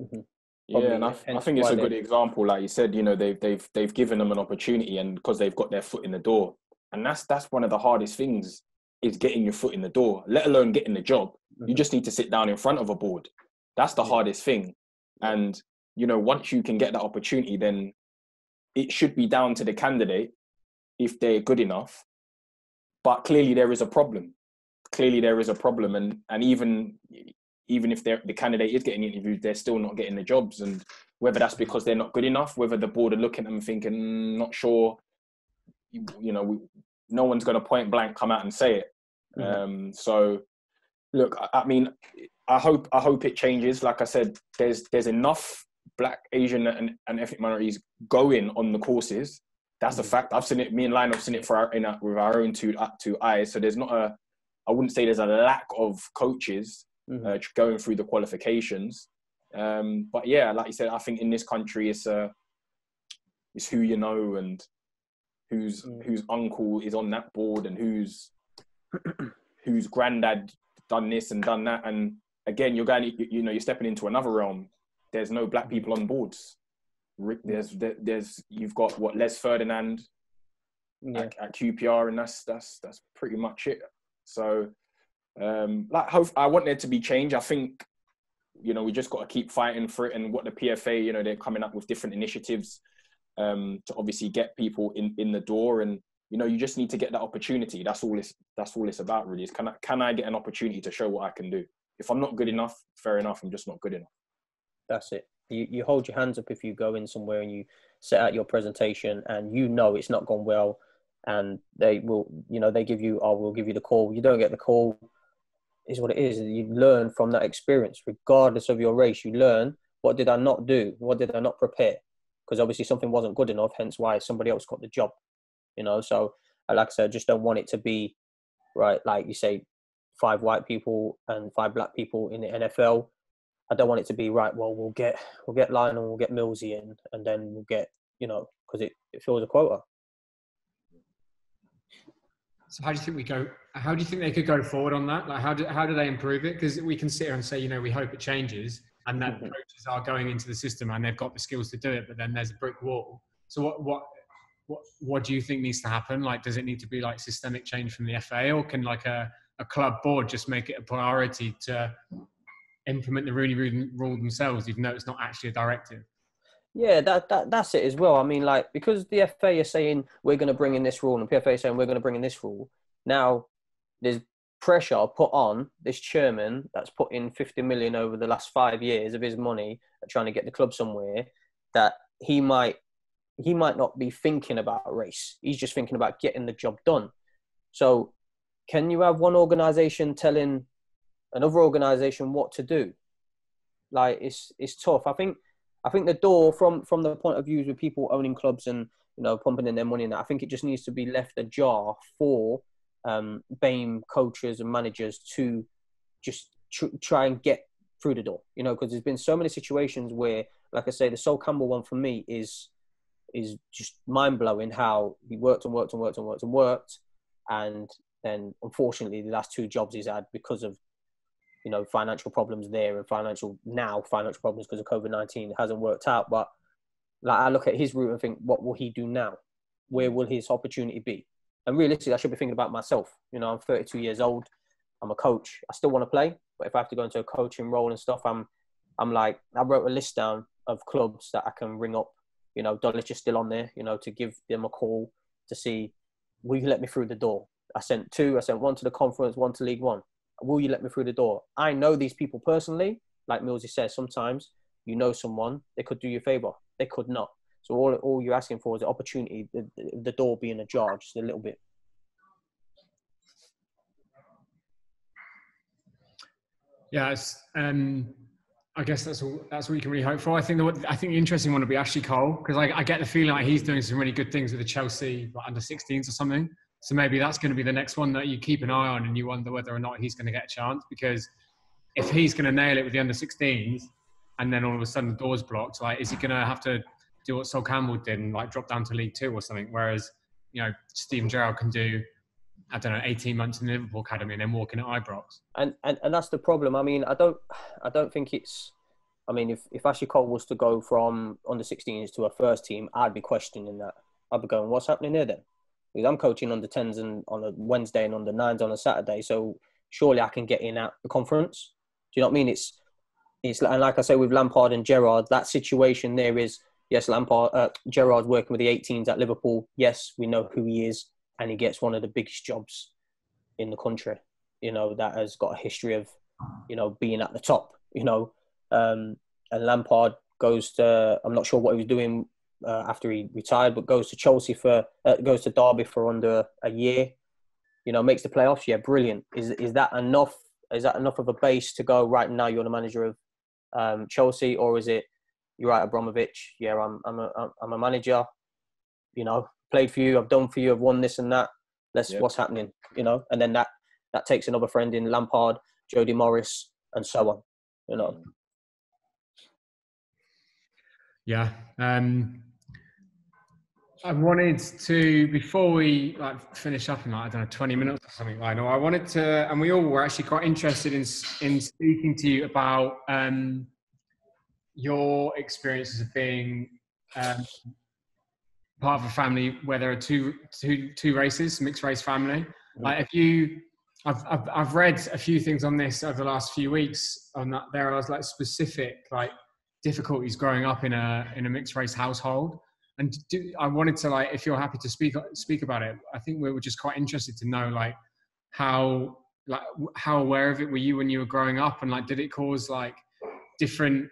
Mm-hmm. Yeah, and I, I think it's a good example. Like you said, you know, they've they've they've given them an opportunity, and because they've got their foot in the door, and that's that's one of the hardest things is getting your foot in the door. Let alone getting the job. You Mhm. just need to sit down in front of a board. That's the Yeah. hardest thing. And you know, once you can get that opportunity, then it should be down to the candidate if they're good enough. But clearly, there is a problem. Clearly, there is a problem, and and even even if they're, the candidate is getting interviewed, they're still not getting the jobs. And whether that's because they're not good enough, whether the board are looking at them thinking, "Mm, not sure, you, you know, we, no one's going to point blank come out and say it. Mhm. Um, so, look, I, I mean, I hope I hope it changes. Like I said, there's there's enough Black, Asian, and, and ethnic minorities going on the courses. That's a Mhm. fact. I've seen it. Me and Lionel have seen it for our, in our, with our own two uh, two eyes. So there's not a. I wouldn't say there's a lack of coaches Mhm. uh, going through the qualifications. Um, but yeah, like you said, I think in this country, it's uh, it's who you know and whose Mm. whose uncle is on that board and whose whose granddad done this and done that. And again, you're going, you, you know, you're stepping into another realm. There's no black people on boards. Rick, there's there's you've got what Les Ferdinand yeah. at, at QPR, and that's that's that's pretty much it. So, um, like, hope, I want there to be change. I think, you know, we just got to keep fighting for it. And what the PFA, you know, they're coming up with different initiatives um, to obviously get people in in the door. And you know, you just need to get that opportunity. That's all it's that's all it's about, really. Is can I can I get an opportunity to show what I can do? If I'm not good enough, fair enough. I'm just not good enough. That's it. You you hold your hands up if you go in somewhere and you set out your presentation and you know it's not gone well, and they will you know they give you oh we'll give you the call. You don't get the call. Is what it is. You learn from that experience, regardless of your race. You learn what did I not do? What did I not prepare? Because obviously something wasn't good enough. Hence why somebody else got the job. You know. So uh, like I said, I just don't want it to be right. Like you say, five white people and five black people in the NFL. I don't want it to be right. Well, we'll get we'll get Lionel, we'll get Millsy in, and then we'll get you know because it, it fills a quota. So how do you think we go? How do you think they could go forward on that? Like, how do how do they improve it? Because we can sit here and say, you know, we hope it changes, and that Mhm. coaches are going into the system and they've got the skills to do it, but then there's a brick wall. So what what what what do you think needs to happen? Like, does it need to be like systemic change from the FA, or can like a a club board just make it a priority to implement the Rooney rule themselves, even though it's not actually a directive? Yeah, that, that that's it as well. I mean, like because the FA is saying we're going to bring in this rule, and PFA is saying we're going to bring in this rule. Now, there's pressure put on this chairman that's put in 50 million over the last five years of his money trying to get the club somewhere. That he might he might not be thinking about race. He's just thinking about getting the job done. So, can you have one organisation telling another organisation what to do? Like it's it's tough. I think I think the door from from the point of view with people owning clubs and you know pumping in their money in that, I think it just needs to be left ajar for um, BAME coaches and managers to just tr- try and get through the door. You know, because there's been so many situations where, like I say, the Sol Campbell one for me is is just mind blowing. How he worked and worked and worked and worked and worked, and then unfortunately the last two jobs he's had because of you know financial problems there and financial now financial problems because of COVID nineteen hasn't worked out. But like I look at his route and think, what will he do now? Where will his opportunity be? And realistically, I should be thinking about myself. You know, I'm 32 years old. I'm a coach. I still want to play, but if I have to go into a coaching role and stuff, I'm I'm like I wrote a list down of clubs that I can ring up. You know, Dulwich is still on there. You know, to give them a call to see will you let me through the door. I sent two. I sent one to the conference, one to League One. Will you let me through the door? I know these people personally. Like Millsy says, sometimes you know someone, they could do you a favor. They could not. So all, all you're asking for is the opportunity, the, the door being ajar just a little bit. It's, um, I guess that's all. That's what you can really hope for. I think the I think the interesting one would be Ashley Cole because I, I get the feeling like he's doing some really good things with the Chelsea like, under 16s or something. So maybe that's going to be the next one that you keep an eye on and you wonder whether or not he's going to get a chance because if he's going to nail it with the under 16s and then all of a sudden the door's blocked, like is he going to have to do what Sol Campbell did and like drop down to League Two or something? Whereas you know Steven Gerrard can do I don't know 18 months in the Liverpool academy and then walk at Ibrox. and, and and that's the problem. I mean, I don't, I don't think it's. I mean, if if Ashley Cole was to go from under 16s to a first team, I'd be questioning that. I'd be going, what's happening here then? Because I'm coaching under 10s and on a Wednesday and under nines on a Saturday, so surely I can get in at the conference. Do you know what I mean? It's it's and like I say with Lampard and Gerrard, that situation there is yes, Lampard, uh, Gerrard's working with the 18s at Liverpool. Yes, we know who he is, and he gets one of the biggest jobs in the country. You know that has got a history of, you know, being at the top. You know, um, and Lampard goes to I'm not sure what he was doing uh, after he retired, but goes to Chelsea for uh, goes to Derby for under a year. You know, makes the playoffs. Yeah, brilliant. Is is that enough? Is that enough of a base to go right now? You're the manager of um, Chelsea, or is it you're right, Abramovich? Yeah, I'm I'm a I'm a manager. You know, played for you. I've done for you. I've won this and that. Let's Yep. what's happening. You know, and then that that takes another friend in Lampard, Jody Morris, and so on. You know. Yeah. Um, I wanted to before we like finish up in like I don't know twenty minutes or something. I know I wanted to, and we all were actually quite interested in in speaking to you about um, your experiences of being um, part of a family where there are two two two races, mixed race family. Like if you, I've, I've I've read a few things on this over the last few weeks on that. There are like specific like difficulties growing up in a in a mixed race household. And do, I wanted to like, if you're happy to speak speak about it, I think we were just quite interested to know like how like how aware of it were you when you were growing up, and like did it cause like different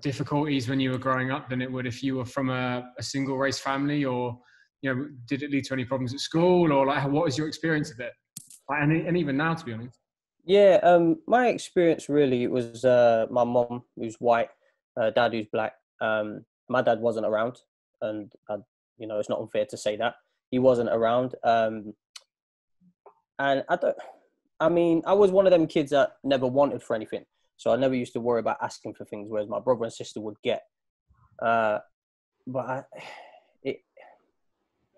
difficulties when you were growing up than it would if you were from a, a single race family, or you know, did it lead to any problems at school, or like what was your experience of it? Like, and, and even now, to be honest. Yeah, um, my experience really was uh, my mom, who's white, uh, dad, who's black. Um, my dad wasn't around, and I, you know it's not unfair to say that he wasn't around. Um, and I don't. I mean, I was one of them kids that never wanted for anything, so I never used to worry about asking for things, whereas my brother and sister would get. Uh, but I, it,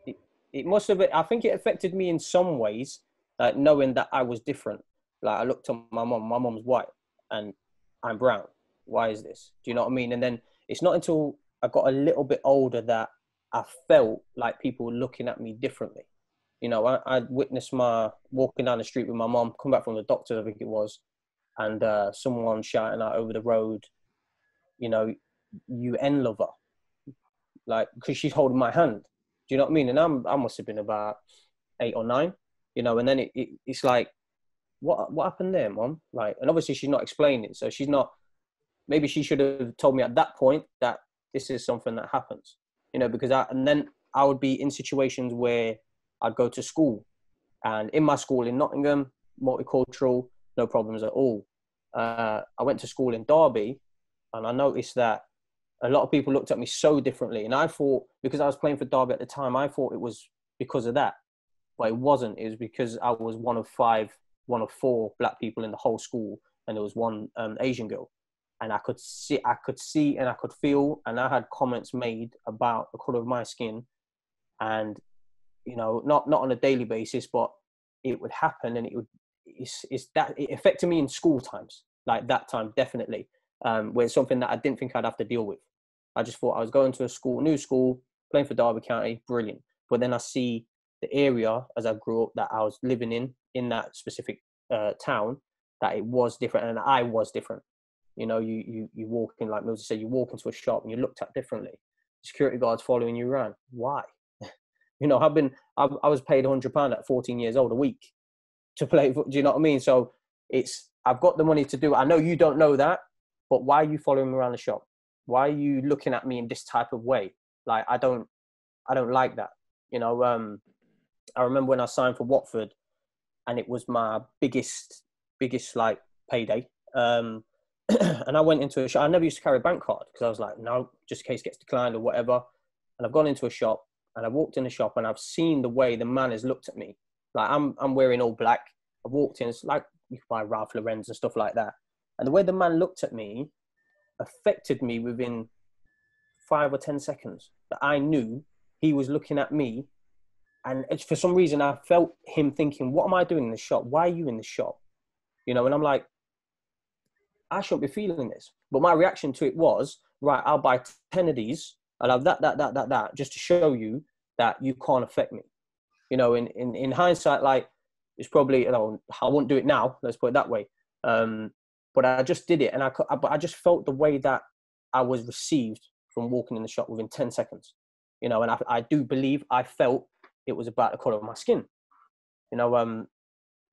it, it must have. I think it affected me in some ways, like knowing that I was different. Like I looked at my mom. My mom's white, and I'm brown. Why is this? Do you know what I mean? And then it's not until I got a little bit older that I felt like people were looking at me differently. You know, I, I witnessed my walking down the street with my mom, come back from the doctor, I think it was, and uh, someone shouting out over the road, you know, UN lover, like because she's holding my hand. Do you know what I mean? And I'm I must have been about eight or nine, you know. And then it, it it's like, what what happened there, mom? Like, and obviously she's not explaining, so she's not. Maybe she should have told me at that point that this is something that happens, you know, because I and then I would be in situations where I'd go to school, and in my school in Nottingham, multicultural, no problems at all. Uh, I went to school in Derby, and I noticed that a lot of people looked at me so differently. And I thought, because I was playing for Derby at the time, I thought it was because of that. But it wasn't. It was because I was one of five, one of four black people in the whole school, and there was one um, Asian girl. And I could see, I could see, and I could feel, and I had comments made about the color of my skin, and you know, not not on a daily basis, but it would happen, and it would. It's, it's that it affected me in school times, like that time definitely, um, where it's something that I didn't think I'd have to deal with. I just thought I was going to a school, new school, playing for Derby County, brilliant. But then I see the area as I grew up that I was living in, in that specific uh, town, that it was different and I was different. You know, you you you walk in like Moses said, you walk into a shop and you're looked at differently. Security guards following you around. Why? you know, I've been I, I was paid hundred pound at 14 years old a week to play. Do you know what I mean? So it's I've got the money to do. It. I know you don't know that, but why are you following me around the shop? why are you looking at me in this type of way like i don't i don't like that you know um i remember when i signed for watford and it was my biggest biggest like payday um and i went into a shop. I never used to carry a bank card because i was like no just in case it gets declined or whatever. And i've gone into a shop and i walked in the shop and i've seen the way the man has looked at me. Like i'm i'm wearing all black. I walked in it's like you can buy ralph lauren's and stuff like that. And the way the man looked at me affected me within five or ten seconds that I knew he was looking at me. And for some reason I felt him thinking, what am I doing in the shop? Why are you in the shop? You know, and I'm like, I shouldn't be feeling this. But my reaction to it was, right, I'll buy 10 of these. I'll have that, that, that, that, that, just to show you that you can't affect me. You know, in, in, in hindsight, like, it's probably, you know, I won't do it now, let's put it that way. Um, but I just did it, and I but I just felt the way that I was received from walking in the shop within ten seconds, you know. And I, I do believe I felt it was about the color of my skin, you know. Um,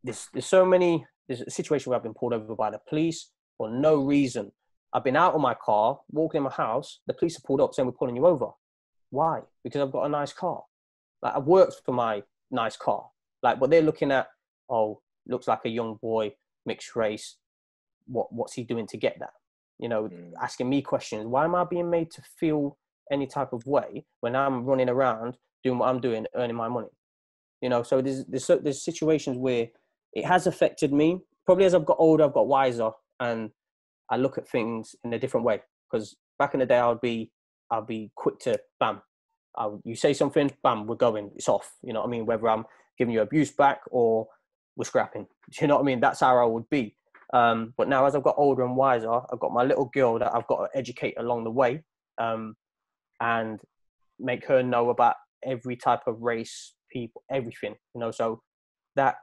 there's there's so many there's a situation where I've been pulled over by the police for no reason. I've been out of my car, walking in my house. The police have pulled up saying we're pulling you over. Why? Because I've got a nice car. Like I've worked for my nice car. Like, but they're looking at, oh, looks like a young boy, mixed race, what what's he doing to get that you know mm. asking me questions why am i being made to feel any type of way when i'm running around doing what i'm doing earning my money you know so there's there's, there's situations where it has affected me probably as i've got older i've got wiser and i look at things in a different way because back in the day i would be i'd be quick to bam. I'll, you say something bam we're going it's off you know what i mean? Whether i'm giving you abuse back or we're scrapping do you know what i mean? That's how i would be. Um, but now, as I've got older and wiser, I've got my little girl that I've got to educate along the way um, and make her know about every type of race, people, everything. You know, so that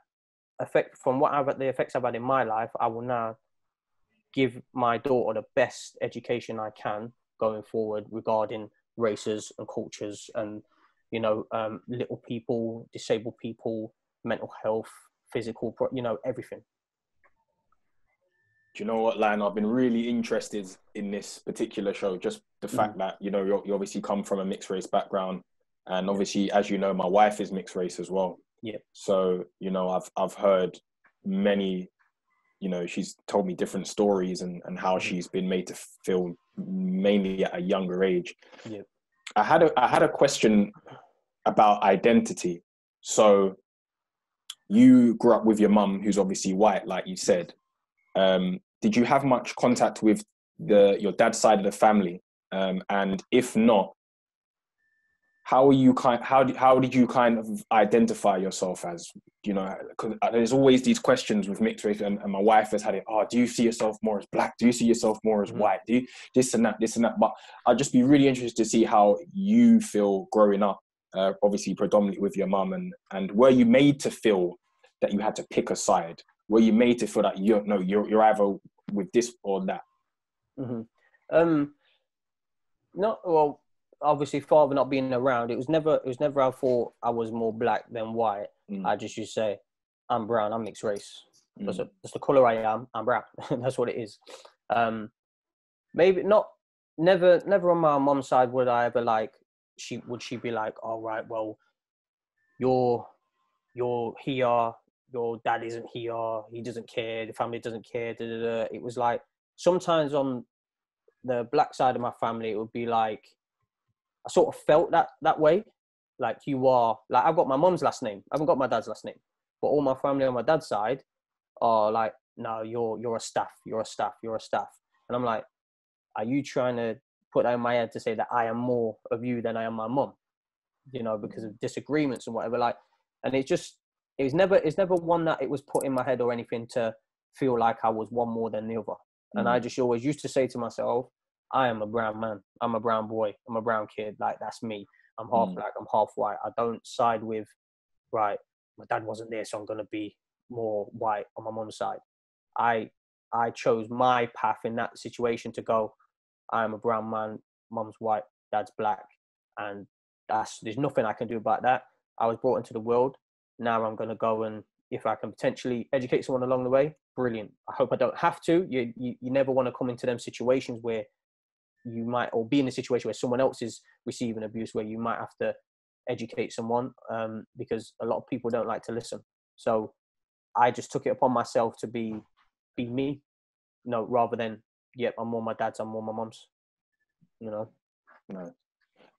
effect from what I've the effects I've had in my life, I will now give my daughter the best education I can going forward regarding races and cultures and you know um, little people, disabled people, mental health, physical, you know everything Do you know what, Lan? I've been really interested in this particular show. Just the mm. fact that you know you obviously come from a mixed race background, and obviously, as you know, my wife is mixed race as well. Yeah. So you know, I've I've heard many. You know, she's told me different stories and and how mm. she's been made to feel mainly at a younger age. Yeah. I had a I had a question about identity. So you grew up with your mum, who's obviously white, like you said. Um, did you have much contact with the your dad's side of the family? Um, and if not, how are you kind how did, how did you kind of identify yourself as you know because there's always these questions with mixed race and, and, my wife has had it oh do you see yourself more as black? Do you see yourself more as mm-hmm. white? Do you this and that this and that. But i'd just be really interested to see how you feel growing up uh, obviously predominantly with your mum and and were you made to feel that you had to pick a side? Were you made to feel that you're no you're, you're either with this or that? Mm-hmm. um not well obviously father not being around, it was never it was never I thought I was more black than white. Mm. I just used to say, I'm brown, I'm mixed race. Mm. That's, a, that's the color I am. I'm brown. that's what it is. Um, maybe not. Never, never on my mom's side would I ever like. She would she be like, all oh, right, well, you're you're here. Your dad isn't here. He doesn't care. The family doesn't care. Da, da, da. It was like sometimes on the black side of my family, it would be like I sort of felt that that way. Like you are like I've got my mom's last name. I haven't got my dad's last name. But all my family on my dad's side are like, no, you're you're a staff, you're a staff, you're a staff. And I'm like, are you trying to put that in my head to say that I am more of you than I am my mom? You know, because of disagreements and whatever. Like, and it just it was never it's never one that it was put in my head or anything to feel like I was one more than the other. And mm. I just always used to say to myself, I am a brown man. I'm a brown boy. I'm a brown kid. Like that's me. I'm half mm. black. I'm half white. I don't side with, right. My dad wasn't there, so I'm gonna be more white on my mom's side. I I chose my path in that situation to go. I am a brown man. Mom's white. Dad's black, and that's there's nothing I can do about that. I was brought into the world. Now I'm gonna go and if I can potentially educate someone along the way, brilliant. I hope I don't have to. You you, you never want to come into them situations where you might or be in a situation where someone else is receiving abuse where you might have to educate someone um, because a lot of people don't like to listen. So i just took it upon myself to be be me you know rather than yep i'm more my dad's i'm more my mom's you know? No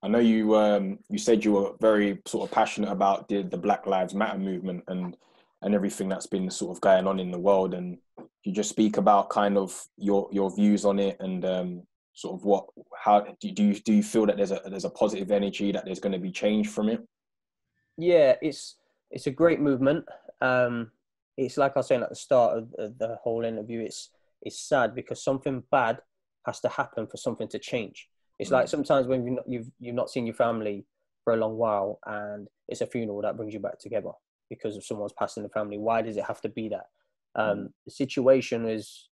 i know you um you said you were very sort of passionate about the, the black lives matter movement and and everything that's been sort of going on in the world and you just speak about kind of your your views on it and um sort of what how do you do you feel that there's a there's a positive energy that there's going to be change from it? Yeah it's it's a great movement. Um it's like i was saying at the start of the whole interview it's it's sad because something bad has to happen for something to change. It's mm. like sometimes when you've not, you've you've not seen your family for a long while and it's a funeral that brings you back together because of someone's passed in the family. Why does it have to be that? Um, mm. the situation is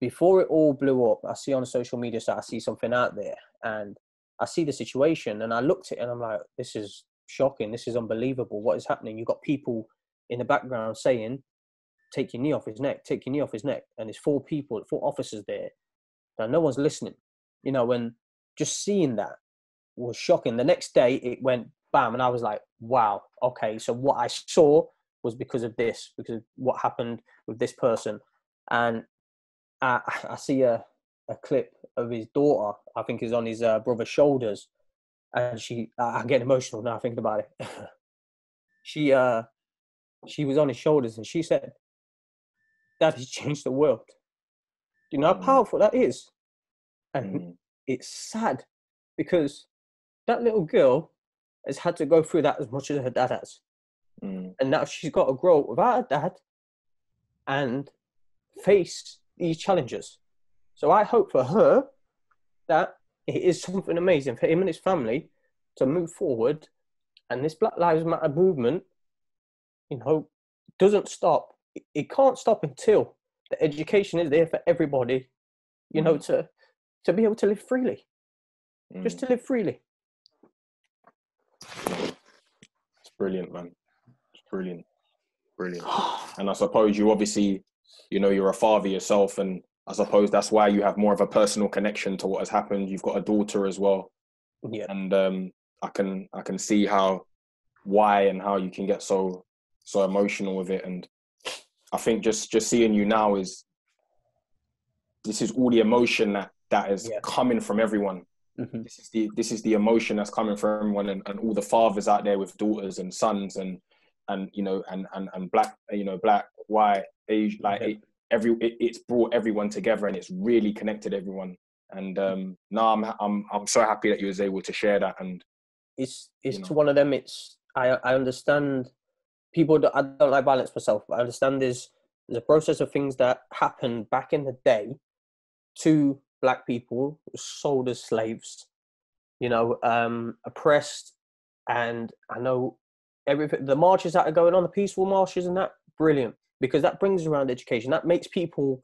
before it all blew up, I see on social media, so I see something out there and I see the situation and I looked at it and I'm like, this is shocking. This is unbelievable. What is happening? You've got people in the background saying, take your knee off his neck, take your knee off his neck. And there's four people, four officers there. Now, no one's listening. You know, when just seeing that was shocking. The next day it went bam. And I was like, wow, okay. So what I saw was because of this, because of what happened with this person. And I, I see a, a clip of his daughter. I think is on his uh, brother's shoulders, and she. I get emotional now thinking about it. she uh, she was on his shoulders, and she said, "That has changed the world." Do you know how mm. powerful that is? And mm. it's sad because that little girl has had to go through that as much as her dad has. Mm. And now she's got to grow up without a dad and face these challenges. So I hope for her that it is something amazing for him and his family to move forward. And this Black Lives Matter movement, you know, doesn't stop. It can't stop until the education is there for everybody, you know, mm. to to be able to live freely. Mm. Just to live freely. It's brilliant, man. It's brilliant. Brilliant. and I suppose you obviously you know you're a father yourself and i suppose that's why you have more of a personal connection to what has happened. You've got a daughter as well. Yeah. And um i can i can see how why and how you can get so so emotional with it. And i think just just seeing you now is this is all the emotion that that is yeah. coming from everyone. Mm-hmm. this is the this is the emotion that's coming from everyone and, and all the fathers out there with daughters and sons and and you know and and, and black you know black white age like it, every it, it's brought everyone together and it's really connected everyone and um now I'm, I'm i'm so happy that you was able to share that and it's it's You know. to one of them. It's I I understand people. That, I don't like violence myself, but I understand there's there's a process of things that happened back in the day to black people sold as slaves, you know, um, oppressed, and I know everything. The marches that are going on, the peaceful marches, and that brilliant because that brings around education. That makes people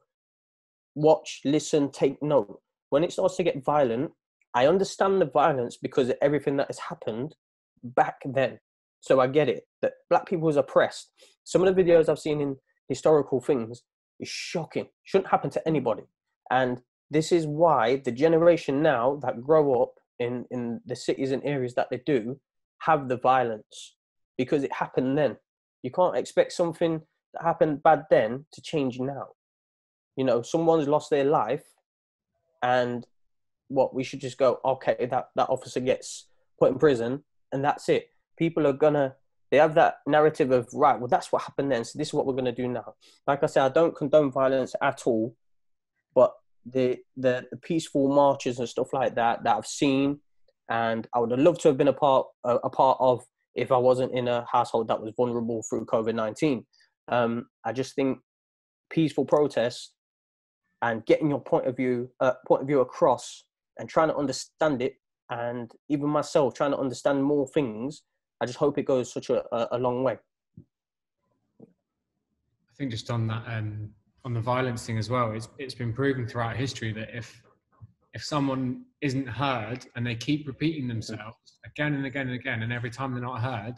watch, listen, take note. When it starts to get violent, I understand the violence because of everything that has happened back then. So I get it that black people was oppressed. Some of the videos I've seen in historical things is shocking. Shouldn't happen to anybody. And this is why the generation now that grow up in, in the cities and areas that they do have the violence because it happened then. You can't expect something that happened bad then to change now. You know, someone's lost their life and what we should just go, okay, that, that officer gets put in prison and that's it. People are gonna they have that narrative of right, well that's what happened then, so this is what we're gonna do now. Like I said, I don't condone violence at all, but the the, the peaceful marches and stuff like that that I've seen and I would have loved to have been a part a, a part of if I wasn't in a household that was vulnerable through COVID nineteen. Um, I just think peaceful protest and getting your point of view uh, point of view across and trying to understand it and even myself trying to understand more things i just hope it goes such a, a, long way I think just on that, um, on the violence thing as well, it's it's been proven throughout history that if if someone isn't heard and they keep repeating themselves again and again and again, and every time they're not heard,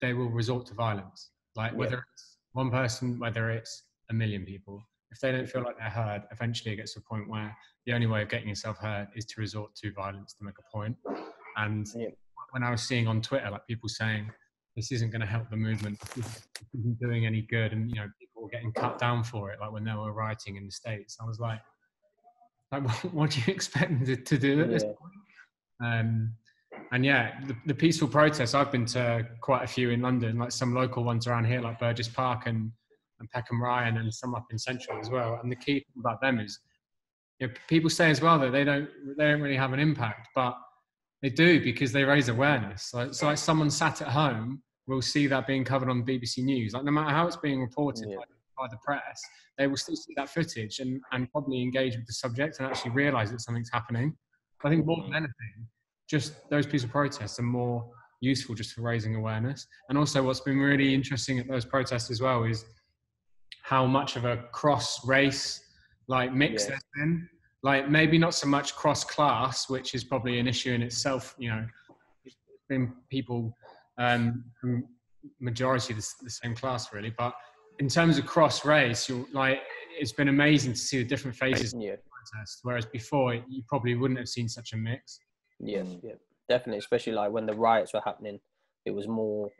they will resort to violence. Like Yeah. whether it's one person, whether it's a million people, if they don't feel like they're heard, eventually it gets to a point where the only way of getting yourself heard is to resort to violence to make a point. And Yeah. when I was seeing on Twitter, like people saying, this isn't going to help the movement, this isn't doing any good, and you know, people were getting cut down for it, like when they were rioting in the States. I was like, like what, what do you expect them to, to do at this point? Um, and yeah, the, the peaceful protests, I've been to quite a few in London, like some local ones around here, like Burgess Park and, and Peckham Rye, and some up in Central as well. And the key thing about them is, you know, people say as well that they don't they don't really have an impact, but they do because they raise awareness. Like, so, like someone sat at home will see that being covered on BBC News. Like, no matter how it's being reported Yeah. by, by the press, they will still see that footage and, and probably engage with the subject and actually realise that something's happening. I think more than mm. anything, just those peaceful protests are more useful just for raising awareness. And also, what's been really interesting at those protests as well is how much of a cross race like mix Yeah. there's been. Like maybe not so much cross class, which is probably an issue in itself. You know, it's been people um, from majority the, s- the same class really, but in terms of cross race, you're like it's been amazing to see the different faces in yeah the protest. Whereas before, you probably wouldn't have seen such a mix. Yes, Mm. yeah, definitely. Especially like when the riots were happening, it was more.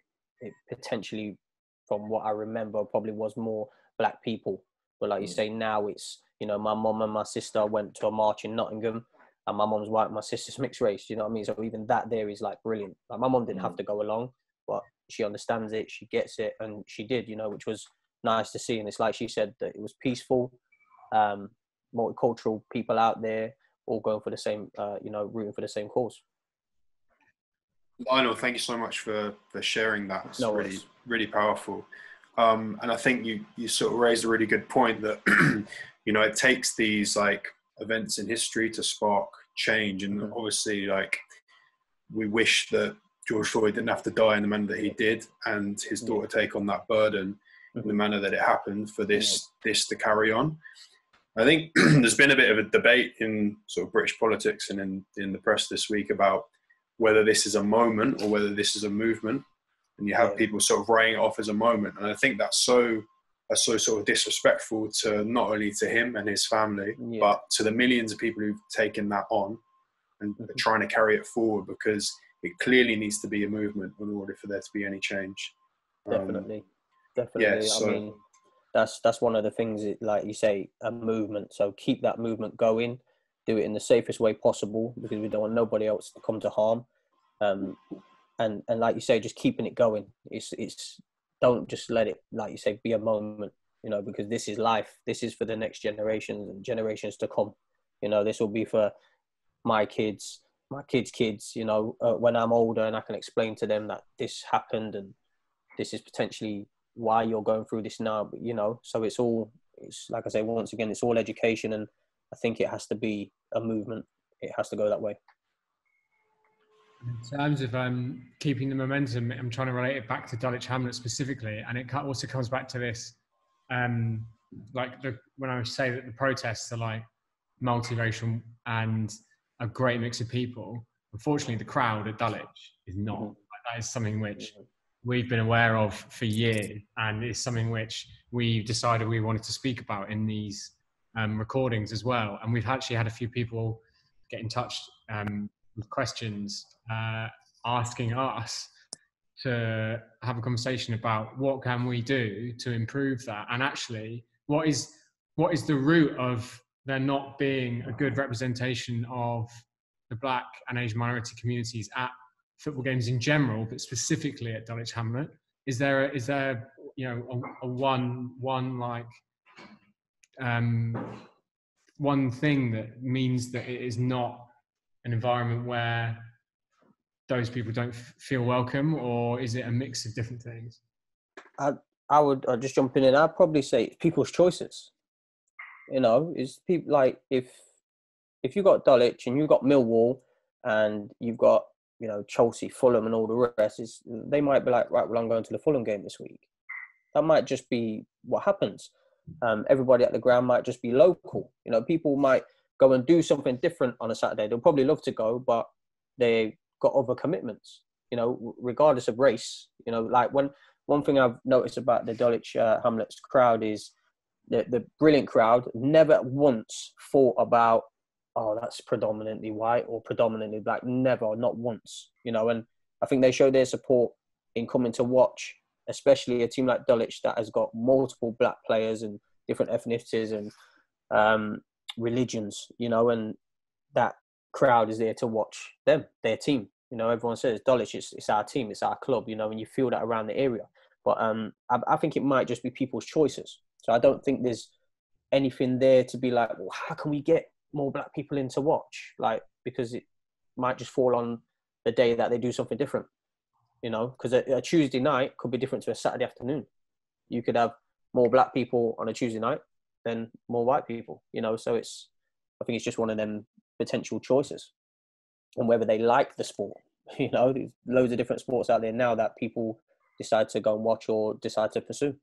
It potentially, from what I remember, probably was more black people. But like you Mm. say, now it's you know my mom and my sister went to a march in Nottingham, and my mom's white, my sister's mixed race. You know what I mean? So even that there is like brilliant. Like my mom didn't have Mm. to go along, but she understands it, she gets it, and she did. You know, which was nice to see. And it's like she said that it was peaceful, um, multicultural people out there all going for the same, uh, you know, rooting for the same cause. Lionel, thank you so much for for sharing that. It's No really worries. really powerful. Um, and I think you you sort of raised a really good point that you know it takes these like events in history to spark change, and Mhm. obviously like we wish that George Floyd didn't have to die in the manner that he did, and his daughter take on that burden in the Mhm. manner that it happened for this this to carry on. I think there's been a bit of a debate in sort of British politics and in, in the press this week about whether this is a moment or whether this is a movement. And you have Yeah. people sort of writing it off as a moment. And I think that's so that's so sort of disrespectful to not only to him and his family, Yeah. but to the millions of people who've taken that on and Mhm. trying to carry it forward because it clearly needs to be a movement in order for there to be any change. Um, definitely definitely so- i mean that's that's one of the things like you say a movement. So keep that movement going do it in the safest way possible because we don't want nobody else to come to harm. Um and and like you say just keeping it going. It's it's don't just let it like you say be a moment you know because this is life. This is for the next generations and generations to come. You know this will be for my kids my kids' kids, you know, uh, when I'm older and I can explain to them that this happened and this is potentially why you're going through this now. But you know, so it's all it's like I say once again, it's all education, and I think it has to be a movement. It has to go that way. In terms of um, keeping the momentum, I'm trying to relate it back to Dulwich Hamlet specifically, and it also comes back to this, um, like the, when I say that the protests are like multiracial and a great mix of people. Unfortunately, the crowd at Dulwich is not. Mm-hmm. That is something which we've been aware of for years, and it's something which we decided we wanted to speak about in these um, recordings as well. And we've actually had a few people get in touch um, with questions uh, asking us to have a conversation about what can we do to improve that and actually what is what is the root of there not being a good representation of the black and asian minority communities at football games in general but specifically at dulwich hamlet is there a, is there you know a, a one one like um one thing that means that it is not an environment where those people don't feel welcome, or is it a mix of different things? I I would I'd just jump in and I'd probably say people's choices. You know, is people like if if you got Dulwich and you got Millwall and you've got you know Chelsea, Fulham, and all the rest, is they might be like, right, well, I'm going to the Fulham game this week. That might just be what happens. Um, everybody at the ground might just be local. You know, people might go and do something different on a Saturday. They'll probably love to go, but they got other commitments. You know, regardless of race. You know, like when one thing I've noticed about the Dulwich uh, Hamlets crowd is the the brilliant crowd never once thought about oh that's predominantly white or predominantly black. Never, not once. You know, and I think they show their support in coming to watch, especially a team like Dulwich that has got multiple black players and different ethnicities and um, religions. You know, and that crowd is there to watch them, their team. You know, everyone says Dulwich, it's, it's our team, it's our club. You know, and you feel that around the area. But um, I, I think it might just be people's choices. So I don't think there's anything there to be like, well, how can we get more black people in to watch? Like, because it might just fall on the day that they do something different. You know, because a, a Tuesday night could be different to a Saturday afternoon. You could have more black people on a Tuesday night than more white people. You know, so it's I think it's just one of them potential choices and whether they like the sport. You know, there's loads of different sports out there now that people decide to go and watch or decide to pursue.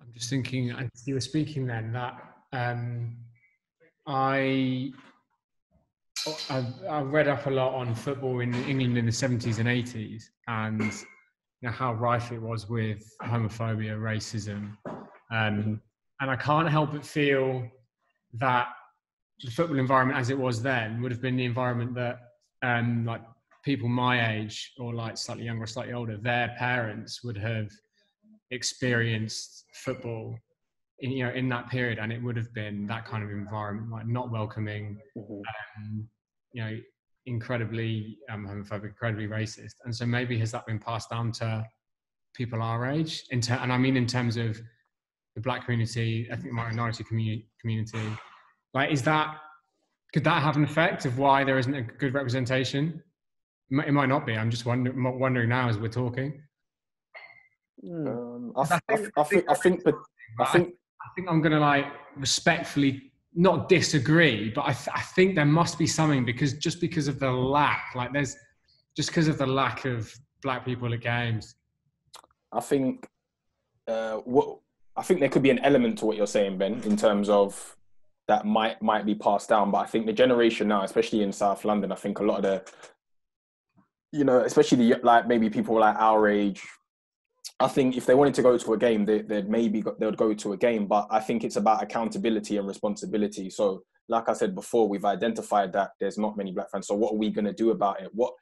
I'm just thinking, as you were speaking then, that um, I, I've, I've, read up a lot on football in England in the 70s and 80s and you know, how rife it was with homophobia, racism. Um, and I can't help but feel that the football environment as it was then would have been the environment that um, like people my age or like slightly younger or slightly older, their parents would have experienced football in you know in that period, and it would have been that kind of environment, like not welcoming, mm-hmm. um, you know, incredibly um, homophobic, incredibly racist, and so maybe has that been passed down to people our age? In ter- and I mean in terms of the black community, ethnic minority community, community like, is that could that have an effect of why there isn't a good representation? It might not be. I'm just wondering, wondering now as we're talking. Hmm. Um, I, I, think, I, think, I think, but I think, I think I'm going to like respectfully not disagree, but I, th- I think there must be something because just because of the lack, like there's just because of the lack of black people at games. I think uh, what I think there could be an element to what you're saying, Ben, in terms of that might might be passed down. But I think the generation now, especially in South London, I think a lot of the, you know, especially the like maybe people like our age, I think if they wanted to go to a game, they, would maybe go, they would go to a game. But I think it's about accountability and responsibility. So, like I said before, we've identified that there's not many black fans. So, what are we going to do about it? What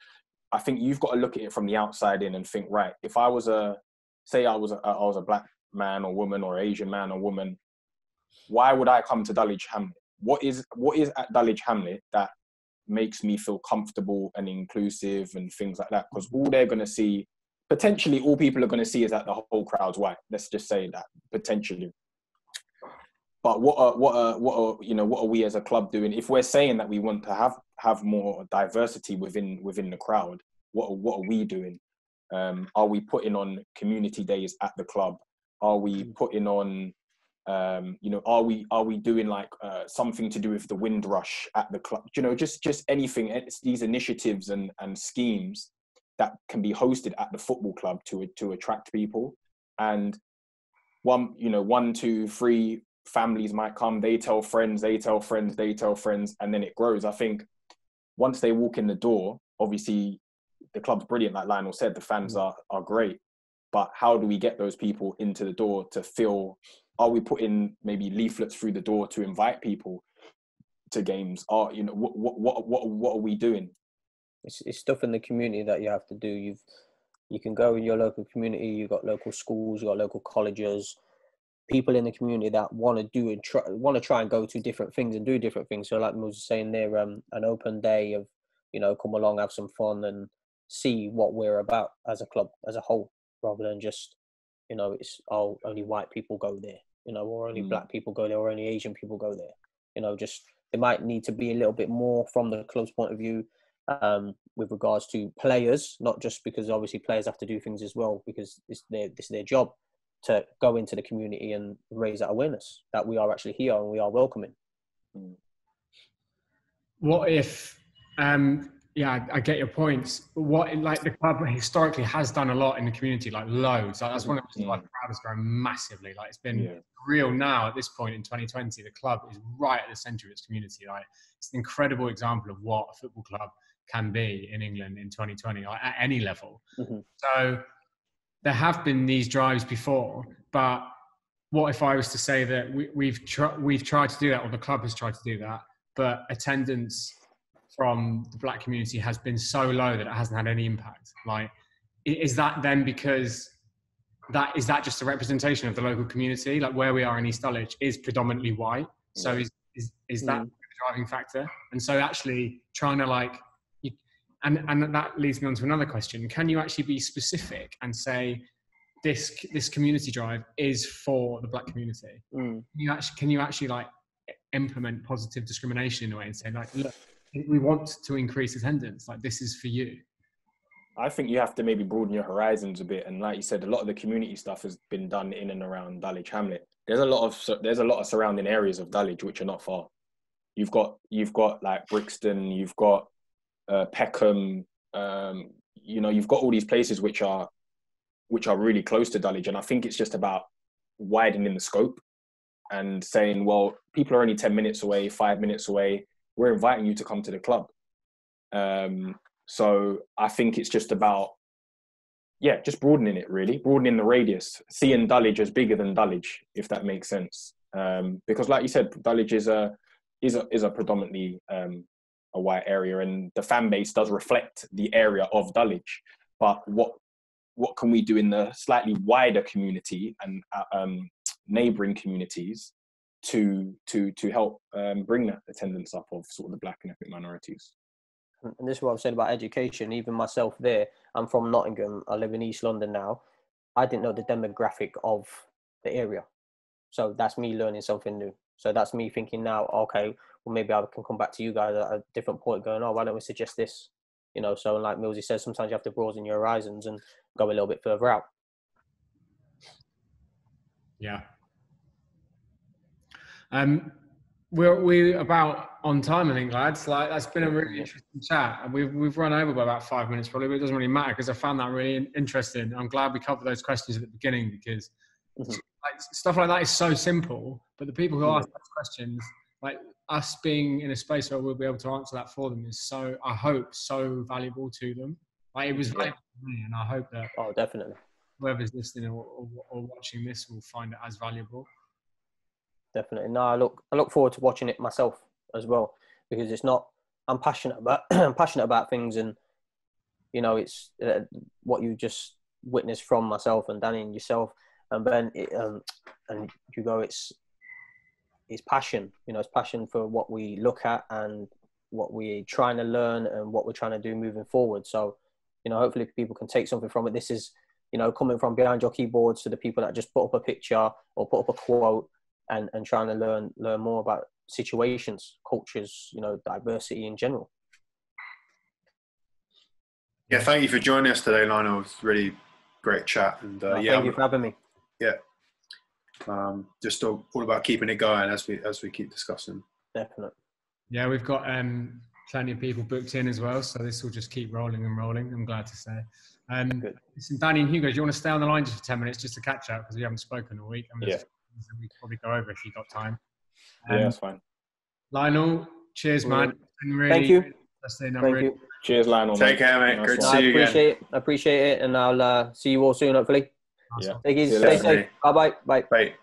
I think you've got to look at it from the outside in and think, right, if I was a, say, I was a, I was a black man or woman or Asian man or woman, why would I come to Dulwich Hamlet? What is what is at Dulwich Hamlet that makes me feel comfortable and inclusive and things like that? Because all they're gonna see, potentially, all people are gonna see is that the whole crowd's white. Let's just say that potentially. but what are what are what are you know what are we as a club doing? If we're saying that we want to have have more diversity within within the crowd, what are, what are we doing? Um, are we putting on community days at the club? Are we mm. putting on um, you know are we are we doing like uh, something to do with the windrush at the club you know just just anything it's these initiatives and and schemes that can be hosted at the football club to to attract people. And one you know one two three families might come they tell friends they tell friends they tell friends and then it grows. I think once they walk in the door obviously the club's brilliant like lionel said the fans mm. are are great but how do we get those people into the door to feel are we putting maybe leaflets through the door to invite people to games? Are you know what what what what, what are we doing it's, it's stuff in the community that you have to do. You've you can go in your local community you've got local schools you've got local colleges people in the community that want to do and try want to try and go to different things and do different things. So like I was saying there um an open day of you know come along have some fun and see what we're about as a club as a whole rather than just you know it's oh only white people go there you know or only mm. black people go there or only asian people go there. You know just it might need to be a little bit more from the club's point of view um, with regards to players not just because obviously players have to do things as well because it's their this is their job to go into the community and raise that awareness that we are actually here and we are welcoming mm. what if um, yeah, I get your points. What like the club historically has done a lot in the community, like loads. Like, that's one of the reasons why the crowd has grown massively. Like it's been yeah. real now at this point in 2020. The club is right at the centre of its community. Like it's an incredible example of what a football club can be in England in 2020 like, at any level. Mm-hmm. So there have been these drives before, but what if I was to say that we, we've tr- we've tried to do that, or the club has tried to do that, but attendance from the black community has been so low that it hasn't had any impact like is that then because that is that just a representation of the local community like where we are in east dulwich is predominantly white so is is, is that mm. the driving factor and so actually trying to like and and that leads me on to another question can you actually be specific and say this this community drive is for the black community mm. can you actually can you actually like implement positive discrimination in a way and say like look we want to increase attendance. Like this is for you. I think you have to maybe broaden your horizons a bit, and like you said, a lot of the community stuff has been done in and around Dulwich Hamlet. There's a lot of there's a lot of surrounding areas of Dulwich which are not far. You've got you've got like Brixton, you've got uh, Peckham, um, you know, you've got all these places which are which are really close to Dulwich, and I think it's just about widening the scope and saying, well, people are only ten minutes away, five minutes away we're inviting you to come to the club. Um, so I think it's just about, yeah, just broadening it really, broadening the radius, seeing Dulwich as bigger than Dulwich, if that makes sense. Um, because, like you said, Dulwich is a is a is a predominantly um, a white area, and the fan base does reflect the area of Dulwich. But what what can we do in the slightly wider community and uh, um, neighbouring communities to to to help um, bring that attendance up of sort of the black and ethnic minorities. And this is what I'm saying about education. Even myself, there, I'm from Nottingham. I live in East London now. I didn't know the demographic of the area, so that's me learning something new. So that's me thinking now. Okay, well maybe I can come back to you guys at a different point, going, oh, why don't we suggest this? You know, so like Millsy says, sometimes you have to broaden your horizons and go a little bit further out. Yeah, um, we're we about on time, I think, lads. Like that's been a really interesting chat, and we've we've run over by about five minutes probably, but it doesn't really matter because I found that really interesting. I'm glad we covered those questions at the beginning because mm-hmm. like, stuff like that is so simple, but the people who ask those questions, like us being in a space where we'll be able to answer that for them, is so I hope so valuable to them. Like it was valuable to me, and I hope that oh, definitely whoever's listening or, or, or watching this will find it as valuable definitely. No, I look I look forward to watching it myself as well because it's not. I'm passionate about I'm passionate about things, and you know, it's uh, what you just witnessed from myself and Danny and yourself and Ben it, um, and Hugo. It's it's passion. You know, it's passion for what we look at and what we're trying to learn and what we're trying to do moving forward. So, you know, hopefully people can take something from it. This is, you know, coming from behind your keyboards to the people that just put up a picture or put up a quote and and trying to learn learn more about situations, cultures, you know, diversity in general. Yeah, thank you for joining us today, Lionel. It was really great chat, and uh, yeah, thank you for having me. Um, just all, all about keeping it going as we as we keep discussing. Definitely. Yeah, we've got um, plenty of people booked in as well, so this will just keep rolling and rolling. I'm glad to say. Um, Good. listen, Danny and Hugo, do you want to stay on the line just for ten minutes just to catch up because we haven't spoken all week? and there's Yeah. we could probably go over if you got time. Yeah, Um, that's fine. Lionel, cheers, man. Brilliant. It's been really Thank you. interesting. I'm Thank really- you. Cheers, Lionel. Take man. care, mate. Nice Great to see you again. appreciate it. I appreciate it, and I'll uh, see you all soon, hopefully. Awesome. Yeah. Take it you easy. Stay later. safe. Bye bye. Bye. Bye.